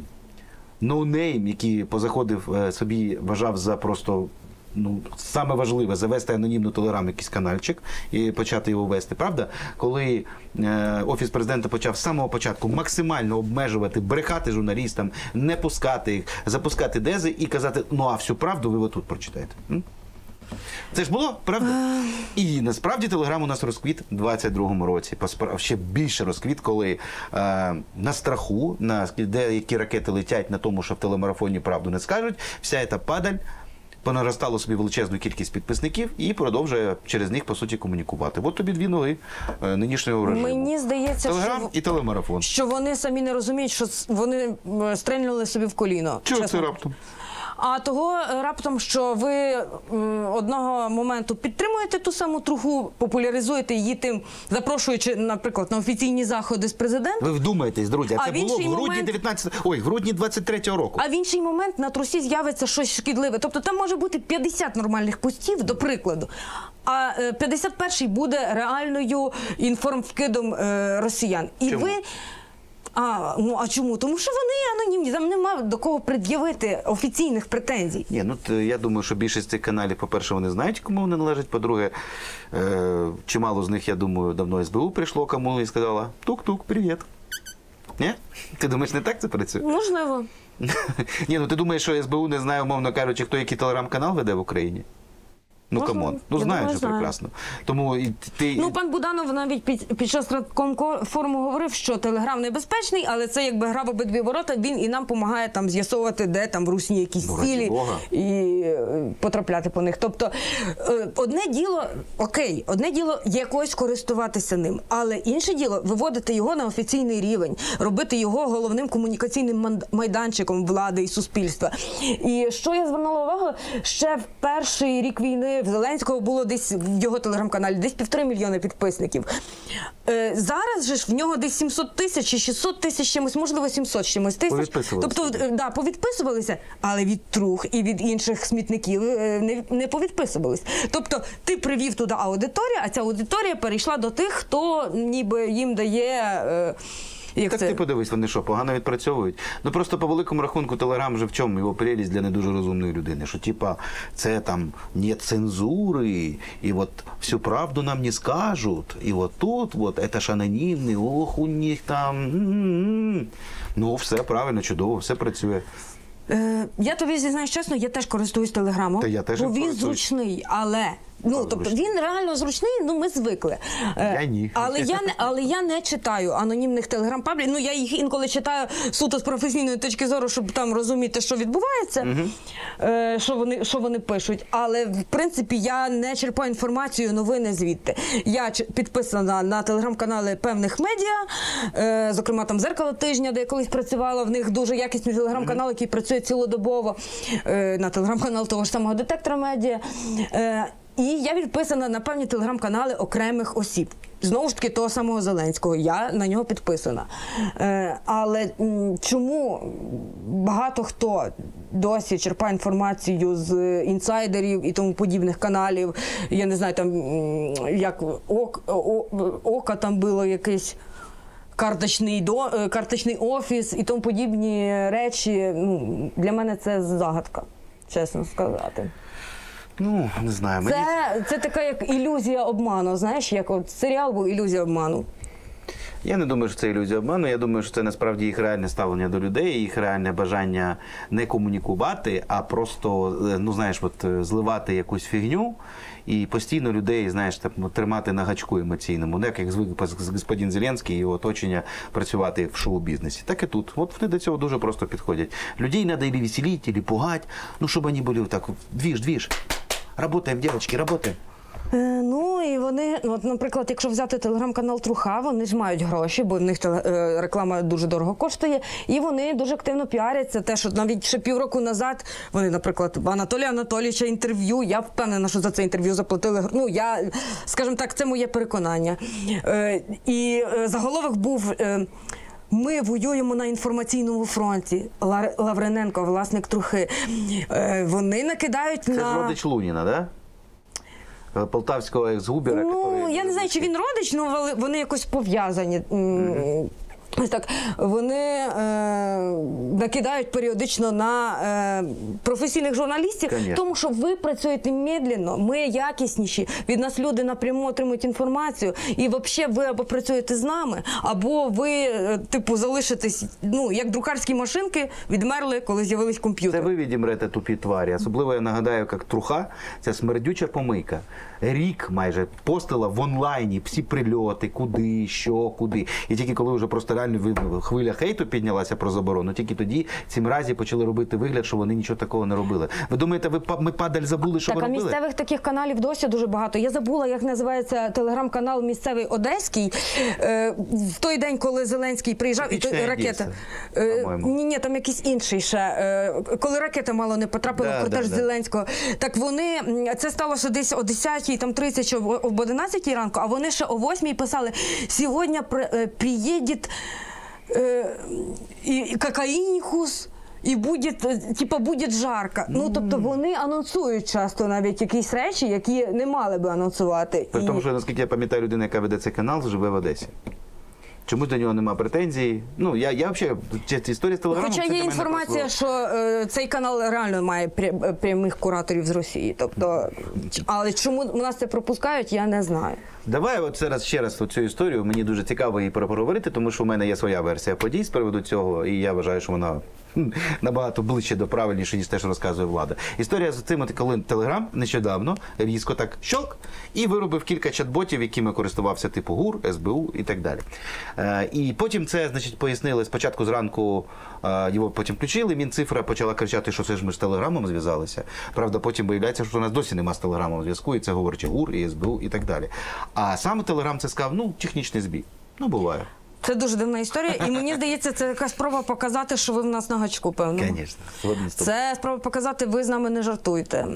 no-name, який позаходив е, собі, вважав за просто. Ну, саме важливе завести анонімну телеграм якийсь канальчик і почати його вести. Правда, коли е, офіс президента почав з самого початку максимально обмежувати, брехати журналістам, не пускати їх, запускати дези і казати, ну а всю правду ви отут прочитаєте. Це ж було, правда? І насправді телеграм у нас розквіт у 22-му році. Ще більше розквіт, коли е, на страху, на деякі ракети летять на тому, що в телемарафоні правду не скажуть, вся ця падаль понаростало собі величезну кількість підписників і продовжує через них, по суті, комунікувати. От тобі дві ноги е, нинішнього режиму. Мені здається, Телеграм що, і телемарафон. що вони самі не розуміють, що вони стрельнули собі в коліно. Чого це раптом? А того е, раптом, що ви одного моменту підтримуєте ту саму труху, популяризуєте її тим, запрошуючи, наприклад, на офіційні заходи з президентом. Ви вдумайтесь, друзі, а це було в грудні момент- 19... 19... Ой, в грудні 23-го року. А в інший момент на трусі з'явиться щось шкідливе. Тобто там може бути 50 нормальних постів, до прикладу. А е, 51-й буде реальною інформвкидом е, росіян. І Чому? ви. А, ну а чому? Тому що вони анонімні, там нема до кого пред'явити офіційних претензій. Ні, ну т- я думаю, що більшість цих каналів, по-перше, вони знають, кому вони належать. По-друге, е- чимало з них, я думаю, давно СБУ прийшло кому і сказала: тук-тук, привіт. Ні? Ти думаєш, не так це працює? Можливо. Ні, ну ти думаєш, що СБУ не знає, умовно кажучи, хто який телеграм-канал веде в Україні? Ну Можливо. come on, ну Я знаєш думаю, же знаю. прекрасно. Тому і ти Ну, пан Буданов навіть під, під час радкомко форуму говорив, що телеграм небезпечний, але це якби гра в обидві ворота. Він і нам допомагає там з'ясовувати, де там в русні якісь Ну, цілі Бога. і е, потрапляти по них. Тобто, е, одне діло, окей, одне діло якось користуватися ним, але інше діло виводити його на офіційний рівень, робити його головним комунікаційним ман- майданчиком влади і суспільства. І що я звернула увагу, ще в перший рік війни в Зеленського було десь в його телеграм-каналі десь півтори мільйони підписників. Е, зараз же ж в нього десь 700 тисяч чи 600 тисяч чимось, можливо, 700 чимось тисяч. Тобто, е, да, повідписувалися, але від трух і від інших смітників е, не, не повідписувались. Тобто, ти привів туди аудиторію, а ця аудиторія перейшла до тих, хто ніби їм дає. Е, як Так це? ти подивись, вони що, погано відпрацьовують. Ну просто по великому рахунку Телеграм вже в чому його прелість для не дуже розумної людини. Що типа це там нет цензури, і от всю правду нам не скажуть. І от тут, от, это ж анонімний, ох, у них там. м-м-м. Ну, все правильно, чудово, все працює. Е, я тобі зізнаюсь чесно, я теж користуюсь телеграмом, Та я теж бо він користуюсь. зручний, але Ну, тобто він реально зручний, ну ми звикли. Е, Я ні. Але я не, але я не читаю анонімних телеграм-паблік. Ну я їх інколи читаю суто з професійної точки зору, щоб там розуміти, що відбувається, е, що вони що вони пишуть. Але в принципі я не черпаю інформацію, новини звідти. Я підписана на телеграм-канали певних медіа, е, зокрема там зеркало тижня, де я колись працювала. В них дуже якісний телеграм-канал, який працює цілодобово. На телеграм-канал того ж самого детектора медіа. І я підписана на певні телеграм-канали окремих осіб. Знову ж таки, того самого Зеленського. Я на нього підписана. Е, але чому багато хто досі черпає інформацію з інсайдерів і тому подібних каналів? Я не знаю, там як ок, о, ока там було якесь. Карточний до е, карточний офіс і тому подібні речі. Ну для мене це загадка, чесно сказати. Ну, не знаю. Мені... Це, це така як ілюзія обману. Знаєш, як от серіал був ілюзія обману. Я не думаю, що це ілюзія обману. Я думаю, що це насправді їх реальне ставлення до людей, їх реальне бажання не комунікувати, а просто, е, ну знаєш, от е, зливати якусь фігню і постійно людей, знаєш, так ну, тримати на гачку емоційному. Ну, як, як звик господин Зеленський і його оточення працювати в шоу-бізнесі. Так і тут. От вони до цього дуже просто підходять. Людей треба или веселити, или пугати, ну, щоб вони були так, двіж, двіж. Работаем, девочки, работаем. Е, ну і вони, от, наприклад, якщо взяти телеграм-канал Труха, вони ж мають гроші, бо в них е, реклама дуже дорого коштує, і вони дуже активно піаряться. Те, що навіть ще півроку назад вони, наприклад, Анатолія Анатолійовича інтерв'ю. Я впевнена, що за це інтерв'ю заплатили. Ну я, скажімо так, це моє переконання. Е, і е, заголовок був. Ми воюємо на інформаційному фронті. Ла- Лаврененко, власник трухи. Е, вони накидають Це на Це родич Луніна, да? Е, Полтавського екс-губера. Ну, я не знаю, чи він родич, але вони якось пов'язані. М, Ось так, вони е, накидають періодично на е, професійних журналістів, Конечно. тому що ви працюєте медленно, ми якісніші. Від нас люди напряму отримують інформацію. І взагалі ви або працюєте з нами, або ви, е, типу, залишитесь, ну, як друкарські машинки відмерли, коли з'явились Це ви відімрете тупі тварі. Особливо я нагадаю, як труха, ця смердюча помийка. Рік майже постила в онлайні всі прильоти, куди, що, куди. І тільки коли вже просто реально хвиля хейту піднялася про заборону, тільки тоді ці мразі почали робити вигляд, що вони нічого такого не робили. Ви думаєте, ви ми падаль забули, що Так, ви а місцевих таких каналів досі дуже багато. Я забула, як називається телеграм-канал місцевий Одеський. Е, в той день, коли Зеленський приїжджав, і ракета. По-моєму. ні, ні, там якийсь інший ще. Е, коли ракета мало не потрапила Да, в кортеж да, да. Так вони це сталося десь о 10 там 30 чи об об 11 ранку, а вони ще о 8 писали: сьогодні при- е, і, какаїніхус. кокаїнікус. І буде, е, типа, буде жарко. Ну тобто вони анонсують часто навіть якісь речі, які не мали би анонсувати. При І- тому, що наскільки я пам'ятаю, людина, яка веде цей канал, живе в Одесі. Чомусь до нього немає претензій. Ну, я, я взагалі, історія з телеграмом. Хоча є інформація, що е, цей канал реально має е, прямих кураторів з Росії. Тобто, але чому у нас це пропускають, я не знаю. Давай от зараз ще раз цю історію. Мені дуже цікаво її проговорити, тому що у мене є своя версія подій з приводу цього, і я вважаю, що вона набагато ближче до правильніше, ніж те, що розказує влада. Історія з цим, коли Телеграм нещодавно різко так щолк і виробив кілька чат-ботів, якими користувався типу ГУР, СБУ і так далі. Е, і потім це, значить, пояснили спочатку зранку. е, Його потім включили. Мінцифра почала кричати, що це ж ми з телеграмом зв'язалися. Правда, потім виявляється, що у нас досі нема з телеграмом зв'язку, і це говорить ГУР, і СБУ, і так далі. А саме Телеграм це сказав, ну, технічний збій. Ну, буває. Це дуже дивна історія, і мені здається, це якась спроба показати, що ви в нас на гачку, певно. Звісно. Це спроба показати, ви з нами не жартуйте.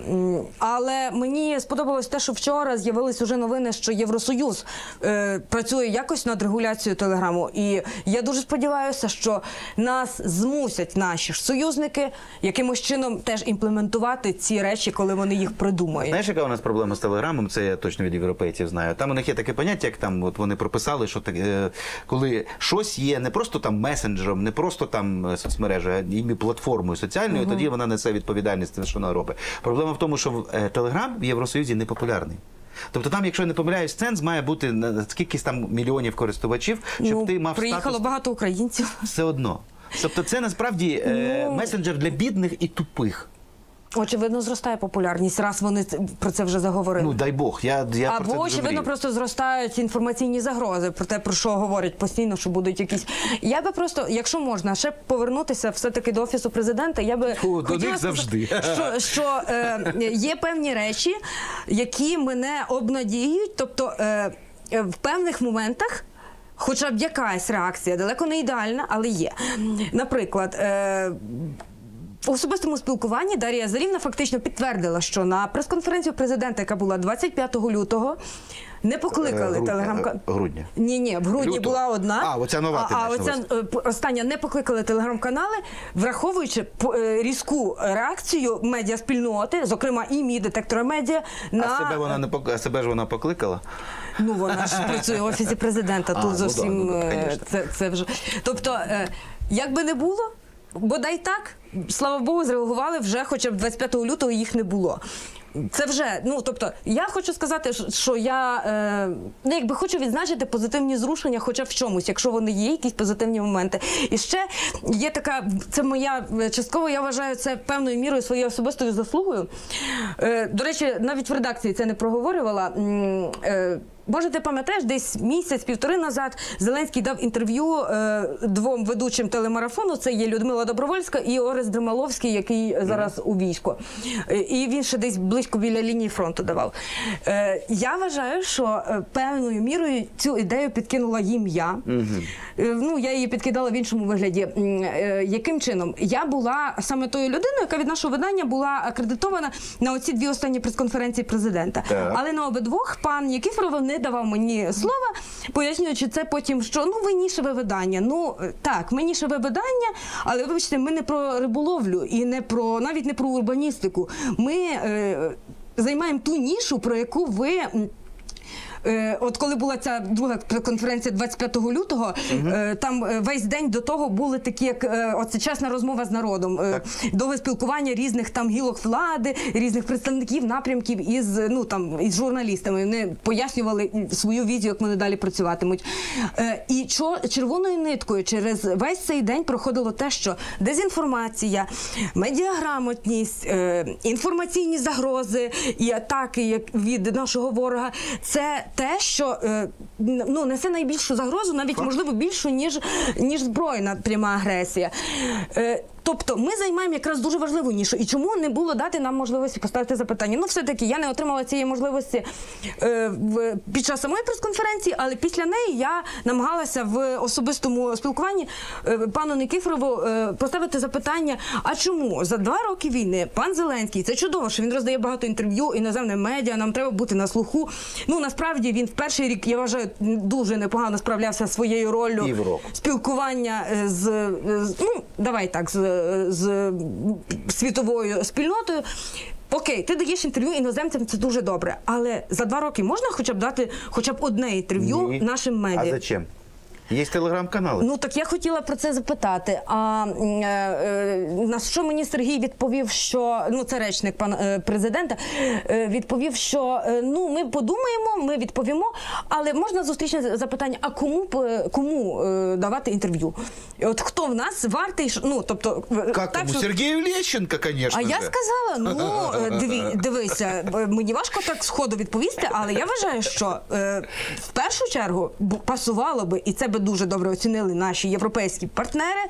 Але мені сподобалось те, що вчора з'явились уже новини, що Євросоюз е, працює якось над регуляцією телеграму. І я дуже сподіваюся, що нас змусять наші ж союзники якимось чином теж імплементувати ці речі, коли вони їх придумають. Знаєш, яка у нас проблема з телеграмом? Це я точно від європейців знаю. Там у них є таке поняття, як там от вони прописали, що так, е, коли щось є не просто там месенджером, не просто там е, соцмережа, а імі платформою соціальною, тоді вона несе відповідальність що вона робить. Проблема в тому, що телеграм в Євросоюзі не популярний. Тобто там, якщо я не помиляюсь, ценз має бути на скількись там мільйонів користувачів, щоб ти мав Ну, приїхало статус багато українців. все одно. Тобто, це насправді е, Ну. месенджер для бідних і тупих. Очевидно, зростає популярність, раз вони про це вже заговорили. Ну дай Бог, я, я про це Або очевидно мрію. просто зростають інформаційні загрози про те, про що говорять постійно, що будуть якісь. Я би просто, якщо можна, ще повернутися все-таки до офісу президента. Я би Фу, до них сказати, завжди. що, що е, є певні речі, які мене обнадіюють, тобто е, е, в певних моментах. Хоча б якась реакція, далеко не ідеальна, але є. Наприклад, е, в особистому спілкуванні Дар'я Зарівна фактично підтвердила, що на прес-конференцію президента, яка була 25 лютого, не покликали Е, телеграм е, грудня. Ні, ні, в грудні Лютого. була одна. А, оця нова, А, а оця е, остання не покликали телеграм-канали, враховуючи е, різку реакцію медіаспільноти, зокрема і мій детектора медіа, на А себе вона не пок... а себе ж вона покликала. Ну, вона ж працює в офісі президента. Тут ну зовсім ну да, е, конечно. це, це вже. Тобто, е, як би не було, бодай так, слава Богу, зреагували вже, хоча б 25 лютого їх не було. Це вже, ну тобто, я хочу сказати, що- я е, ну, якби хочу відзначити позитивні зрушення, хоча в чомусь, якщо вони є, якісь позитивні моменти. І ще є така, це моя е, частково, я вважаю це певною мірою своєю особистою заслугою. Е, до речі, навіть в редакції це не проговорювала. Е, Може, ти пам'ятаєш, десь місяць-півтори назад Зеленський дав інтерв'ю е, двом ведучим телемарафону. Це є Людмила Добровольська і Орес Дрималовський, який зараз у війську. Е, і він ще десь близько біля лінії фронту давав. Е, я вважаю, що е, певною мірою цю ідею підкинула їм я. Е, ну, я її підкидала в іншому вигляді. М, е, яким чином? Я була саме тою людиною, яка від нашого видання була акредитована на оці дві останні прес-конференції президента. Так. Але на обидвох пан Нікіфоров не давав мені слова, пояснюючи це потім, що ну ви нішеве видання. Ну е, так, ми нішеве видання, але вибачте, ми не про риболовлю і не про навіть не про урбаністику. Ми е, займаємо ту нішу, про яку ви. Е, От коли була ця друга конференція 25 лютого, е, там е, весь день до того були такі, як оце чесна розмова з народом, е, довге спілкування різних там гілок влади, різних представників напрямків із ну там із журналістами. Вони пояснювали свою візію, як вони далі працюватимуть. І чо червоною ниткою через весь цей день проходило те, що дезінформація, медіаграмотність, інформаційні загрози і атаки від нашого ворога це те, що е, ну несе найбільшу загрозу, навіть можливо більшу ніж ніж збройна пряма агресія. Тобто ми займаємо якраз дуже важливу нішу. І чому не було дати нам можливості поставити запитання? Ну, все-таки я не отримала цієї можливості е, в, під час самої прес-конференції, але після неї я намагалася в особистому спілкуванні е, пану Никифорову е, поставити запитання: а чому за два роки війни пан Зеленський це чудово, що він роздає багато інтерв'ю іноземним медіа, нам треба бути на слуху. Ну насправді він в перший рік, я вважаю, дуже непогано справлявся своєю роллю спілкування е, з, е, з ну давай так, з, з світовою спільнотою. Окей, ти даєш інтерв'ю іноземцям, це дуже добре. Але за два роки можна хоча б дати хоча б одне інтерв'ю нашим А зачем? Є телеграм-канали. Ну так я хотіла про це запитати. А е, е, на що мені Сергій відповів, що ну це речник пан е, президента, відповів, що ну ми подумаємо, ми відповімо, але можна зустрічне запитання: а кому кому давати інтерв'ю? От хто в нас вартий? Ну тобто Как так, що- Сергею Лещенко, конечно а я сказала, ну диві, дивися, мені важко так сходу відповісти, але я вважаю, що в першу чергу пасувало би, і це би дуже добре оцінили наші європейські партнери.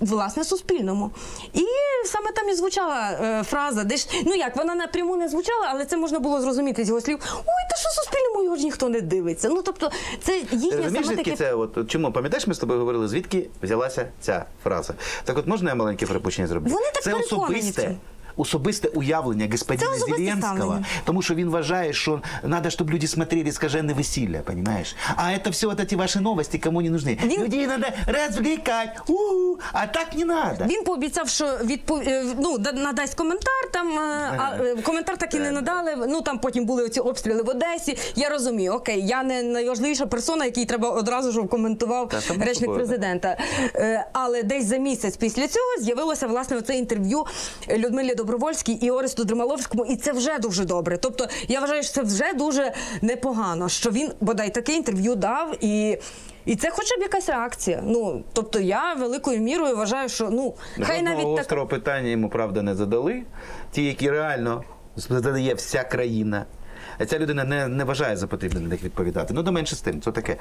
Власне, суспільному. І саме там і звучала е, фраза, де ж ну як вона напряму не звучала, але це можна було зрозуміти з його слів. Ой, та що суспільному його ж ніхто не дивиться. Ну тобто, це розумієш, саме таке. це? От, чому? Пам'ятаєш, ми з тобою говорили, звідки взялася ця фраза? Так от можна я маленьке припущення зробити? Вони так це особисте. Особисте уявлення господина Зеленського, тому що він вважає, що треба, щоб люди смотрели скажене весілля, понимаешь? А це все вот эти ваші новості кому не нужны. Він- Людей треба розвлекати, у-у, а так не надо. Він пообіцяв, що відпов... е, ну, надасть коментар. Там е, а, е, коментар так і не надали. Ну там потім були ці обстріли в Одесі. Я розумію, окей, я не найважливіша персона, який треба одразу ж коментував Та, речник президента. Але десь за місяць після цього з'явилося власне оце інтерв'ю Людмилі Добровольській і Оресту Дрималовському, і це вже дуже добре. Тобто я вважаю, що це вже дуже непогано, що він бодай таке інтерв'ю дав і. І це хоча б якась реакція. Ну тобто я великою мірою вважаю, що ну хай Жодного навіть так. питання йому правда не задали. Ті, які реально задає вся країна. Ця людина не, не вважає за потрібне на них відповідати. Ну, до менше з тим, це таке.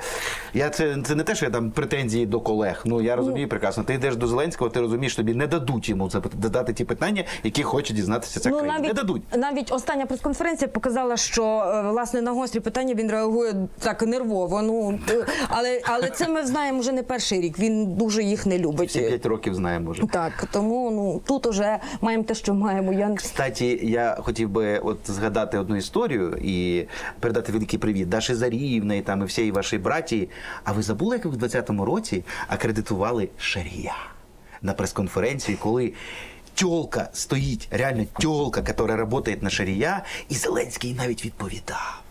Я це, це не те, що я там претензії до колег. Ну я розумію прекрасно. Ти йдеш до Зеленського, ти розумієш, тобі не дадуть йому задати ті питання, які хоче дізнатися ця Ну, країна. навіть, Не дадуть. навіть остання прес-конференція показала, що е, власне на гострі питання він реагує так нервово. Ну е, але, але це ми знаємо вже не перший рік. Він дуже їх не любить. Всі п'ять років знаємо вже. Так, тому ну тут уже маємо те, що маємо. Я Кстати, я хотів би от згадати одну історію і передати великий привіт Даші Зарівної там і всієї вашій братії. А ви забули, як ви в 20-му році акредитували Шарія на прес-конференції, коли тьолка стоїть, реально тьолка, яка працює на Шарія, і Зеленський навіть відповідав.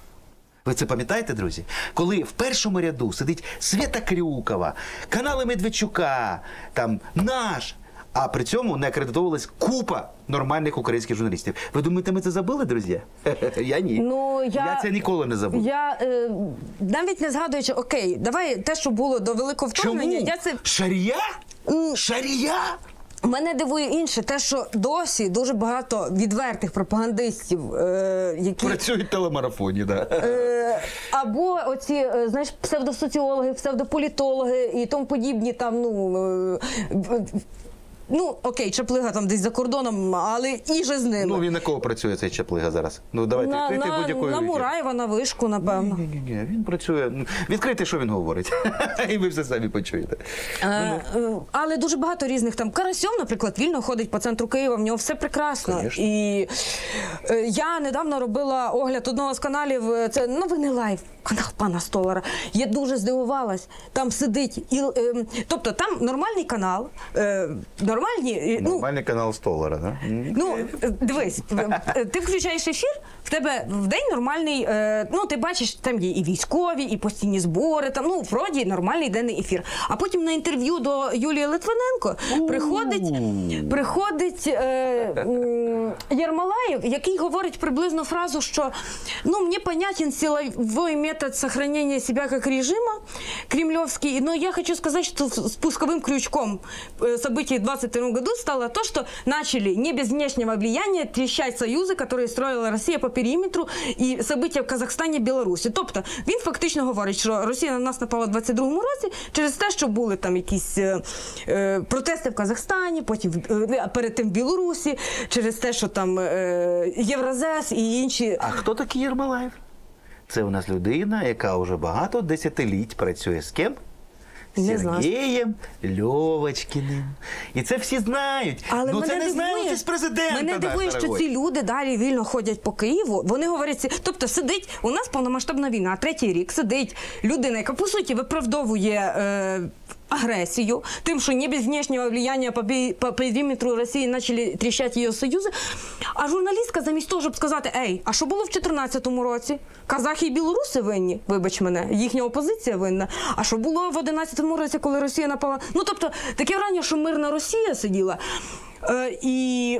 Ви це пам'ятаєте, друзі? Коли в першому ряду сидить Свята Крюкова, канали Медведчука, там наш. А при цьому не акредитовувалась купа нормальних українських журналістів. Ви думаєте, ми це забули, друзі? Я ні. Ну, я- це ніколи не забуду. Я е, навіть не згадуючи, окей, давай те, що було до великого вторгнення. Чому? Я це Шарія? Шарія? Мене дивує інше, те, що досі дуже багато відвертих пропагандистів, е, які Працюють в телемарафоні, да. е, або оці е, знаєш псевдосоціологи, псевдополітологи і тому подібні там, ну. Е, Ну, окей, Чаплига там десь за кордоном, але і же з ними. Ну він на кого працює цей Чаплига зараз? Ну давайте на, відкрийте на, будь-якої. на. Мураєва, на вишку, напевно. Ні, ні, ні, він працює. Ну, Відкрийте, що він говорить. І ви все самі почуєте. Е, е, але дуже багато різних там. Карасьов, наприклад, вільно ходить по центру Києва, в нього все прекрасно. Конечно. І е, я недавно робила огляд одного з каналів. Це новини Live. Канал пана Столара. Я дуже здивувалась. Там сидить і е, тобто там нормальний канал, е, нормальні. е, Ну, Нормальний канал Столара, да? М. Ну, е, дивись, е, ти включаєш ефір, в тебе в день нормальний, е, ну ти бачиш, там є і військові, і постійні збори, там, ну, вроді нормальний денний ефір. А потім на інтерв'ю до Юлії Литвиненко приходить, приходить е, м, Єрмолаєв, який говорить приблизно фразу, що ну, мені понятен силовой метод сохранения себя как режима кремлевский, но я хочу сказать, что спусковым крючком э, событий в 2022 году стало то, что начали не без внешнего влияния трещать союзы, которые строила Росія по периметру, і события в Казахстані, Білорусі. Тобто він фактично говорить, що Росія на нас напала в 22-му році через те, що були там якісь е, е, протести в Казахстані, потім е, а перед тим в Білорусі, через те, що там е, Євразес і інші. А хто такий Єрмолаєв? Це у нас людина, яка вже багато десятиліть працює з ким? Не знаю. Сергієм Льовочкіним. І це всі знають. Але ну мене це не знає офіс президента. Мене дивує, що дорогой. ці люди далі вільно ходять по Києву. Вони говорять, ці- тобто сидить у нас повномасштабна війна, третій рік сидить людина, яка по суті виправдовує. Е, Агресію, тим, що не без внешнього влияния по, по периметру Росії почали тріщати її союзи. А журналістка, замість того, щоб сказати, ей, а що було в 2014 році? Казахи і білоруси винні, вибач мене, їхня опозиція винна. А що було в 2011 році, коли Росія напала? Ну тобто таке враження, що мирна Росія сиділа. Е, і,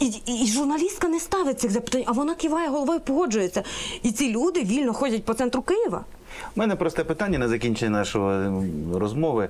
і, і, і журналістка не ставить цих запитань, а вона киває головою, погоджується. І ці люди вільно ходять по центру Києва. У мене просте питання на закінчення нашої розмови.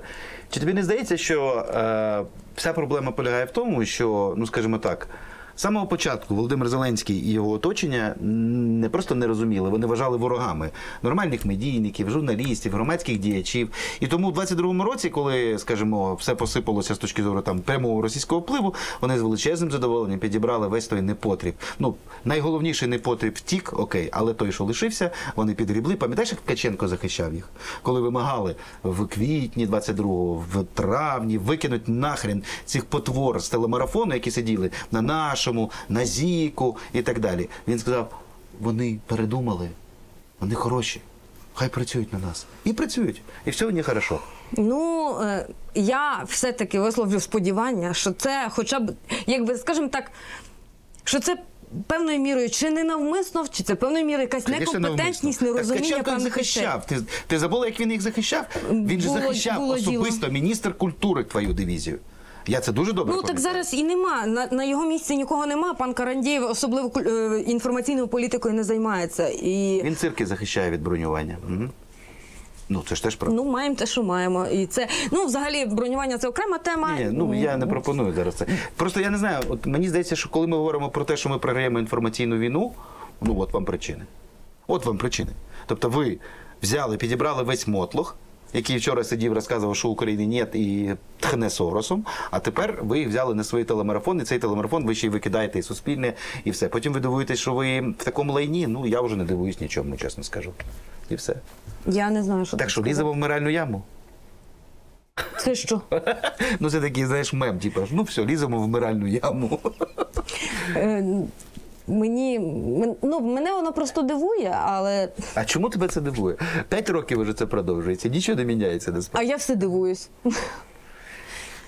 Чи тобі не здається, що е, вся проблема полягає в тому, що, ну скажімо так, з самого початку Володимир Зеленський і його оточення не просто не розуміли, вони вважали ворогами нормальних медійників, журналістів, громадських діячів. І тому в 22-му році, коли, скажімо, все посипалося з точки зору там прямого російського впливу, вони з величезним задоволенням підібрали весь той непотріб. Ну, найголовніший непотріб втік, окей, але той, що лишився, вони підгрібли. Пам'ятаєш, як Ткаченко захищав їх? Коли вимагали в квітні 22-го, в травні викинуть нахрен цих потвор з телемарафону, які сиділи на нашому, на Зіку і так далі. Він сказав: вони передумали, вони хороші. Хай працюють на нас. І працюють. І все них хорошо. Ну, е, я все-таки висловлю сподівання, що це хоча б, якби, скажімо так, що це. Певною мірою чи не навмисно, чи це певною мірою якась Звісно, некомпетентність, навмисно. нерозуміння певних захищав. Ти, ти забула, як він їх захищав? Він же захищав було діло. особисто міністр культури твою дивізію. Я це дуже добре Ну так пам'ятаю. зараз і нема. На, на його місці нікого нема. Пан Карандєєв особливо е, інформаційною політикою не займається. І Він цирки захищає від бронювання. Угу. Ну це ж теж правда. Ну, маємо те, що маємо. І це, ну, взагалі, бронювання це окрема тема. Ні, ну я не пропоную зараз це. Просто я не знаю. От мені здається, що коли ми говоримо про те, що ми програємо інформаційну війну, ну от вам причини. От вам причини. Тобто, ви взяли, підібрали весь мотлох, який вчора сидів, розказував, що України нет і тхне Соросом. А тепер ви їх взяли на свій телемарафон, і цей телемарафон ви ще й викидаєте і суспільне, і все. Потім ви дивуєтесь, що ви в такому лайні. Ну я вже не дивуюсь нічому, чесно скажу. І все. Я не знаю, що Так що ліземо в миральну яму. Це що? Ну це такий, знаєш, мем, типу, ну все, ліземо в миральну яму. Мені ну, мене воно просто дивує, але А чому тебе це дивує? П'ять років вже це продовжується, нічого не міняється а насправді. я все дивуюсь.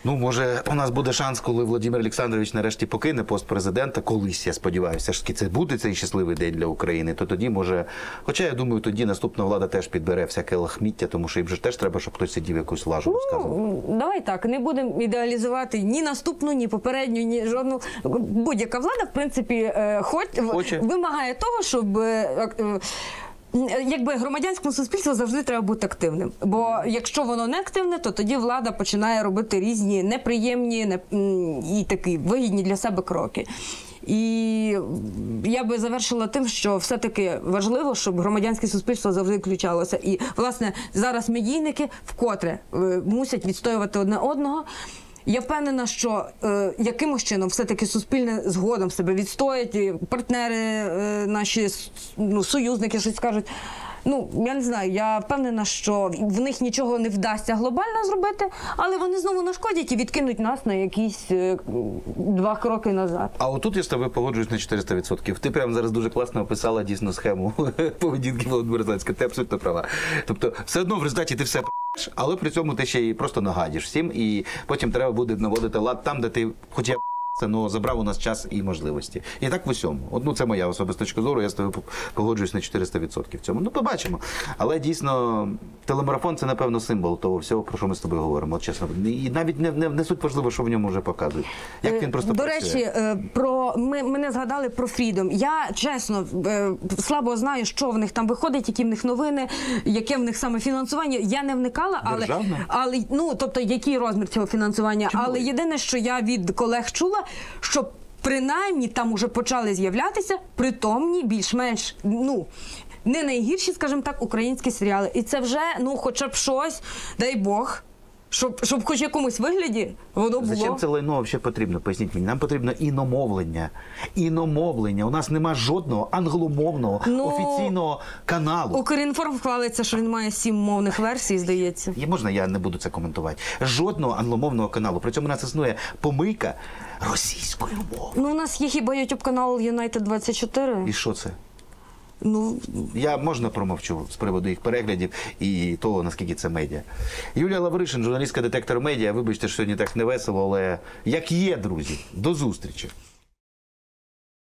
Ну, може, у нас буде шанс, коли Володимир Олександрович нарешті покине пост президента. Колись, я сподіваюся, ж таки це буде цей щасливий день для України. То тоді може. Хоча я думаю, тоді наступна влада теж підбере всяке лахміття, тому що їм же теж треба, щоб хтось сидів якусь лажу розказував. Ну, давай так, не будемо ідеалізувати ні наступну, ні попередню, ні жодну. Будь-яка влада, в принципі, е, хоч Хоче. вимагає того, щоб. Е, Якби громадянському суспільству завжди треба бути активним. Бо якщо воно не активне, то тоді влада починає робити різні неприємні не, і такі вигідні для себе кроки. І я би завершила тим, що все-таки важливо, щоб громадянське суспільство завжди включалося. І власне зараз медійники вкотре е, мусять відстоювати одне одного. Я впевнена, що е, якимось чином все-таки суспільне згодом себе відстоять, і партнери е, наші ну, союзники щось скажуть. Ну, я не знаю, я впевнена, що в них нічого не вдасться глобально зробити, але вони знову нашкодять і відкинуть нас на якісь е, два кроки назад. А отут я з тобою погоджуюсь на 400%. Ти прямо зараз дуже класно описала дійсно схему поведінки Володимира Зеленського. Ти абсолютно права. Тобто, все одно в результаті ти все але при цьому ти ще й просто нагадіш всім, і потім треба буде наводити лад там, де ти хоча б це ну, забрав у нас час і можливості. І так в усьому. От, ну, це моя особиста точка зору, я з тобою погоджуюсь на 400% в цьому. Ну, побачимо. Але дійсно, телемарафон це, напевно, символ того всього, про що ми з тобою говоримо. От чесно. І навіть не, не, не суть важливо, що в ньому вже показують. Як він просто До працює. речі, е, про ми мене згадали про Фрідом. Я чесно е, слабо знаю, що в них там виходить, які в них новини, яке в них саме фінансування. Я не вникала, але але ну тобто який розмір цього фінансування. Чому? Але єдине, що я від колег чула, що принаймні там уже почали з'являтися притомні, більш-менш ну. Не найгірші, скажімо так, українські серіали. І це вже, ну, хоча б щось, дай Бог, щоб, щоб хоч в якомусь вигляді воно було. Зачем це лайно взагалі потрібно? Поясніть мені. Нам потрібно іномовлення. Іномовлення. У нас нема жодного англомовного Ну, офіційного каналу. Укрінформ хвалиться, що він має сім мовних версій, здається. Є можна, я не буду це коментувати. Жодного англомовного каналу. При цьому у нас існує помийка російською мовою. Ну, у нас є хіба YouTube канал United 24. І що це? Ну, Я можна промовчу з приводу їх переглядів і того, наскільки це медіа. Юлія Лавришин, журналістка детектор медіа. Вибачте, що сьогодні так не весело, але як є, друзі, до зустрічі.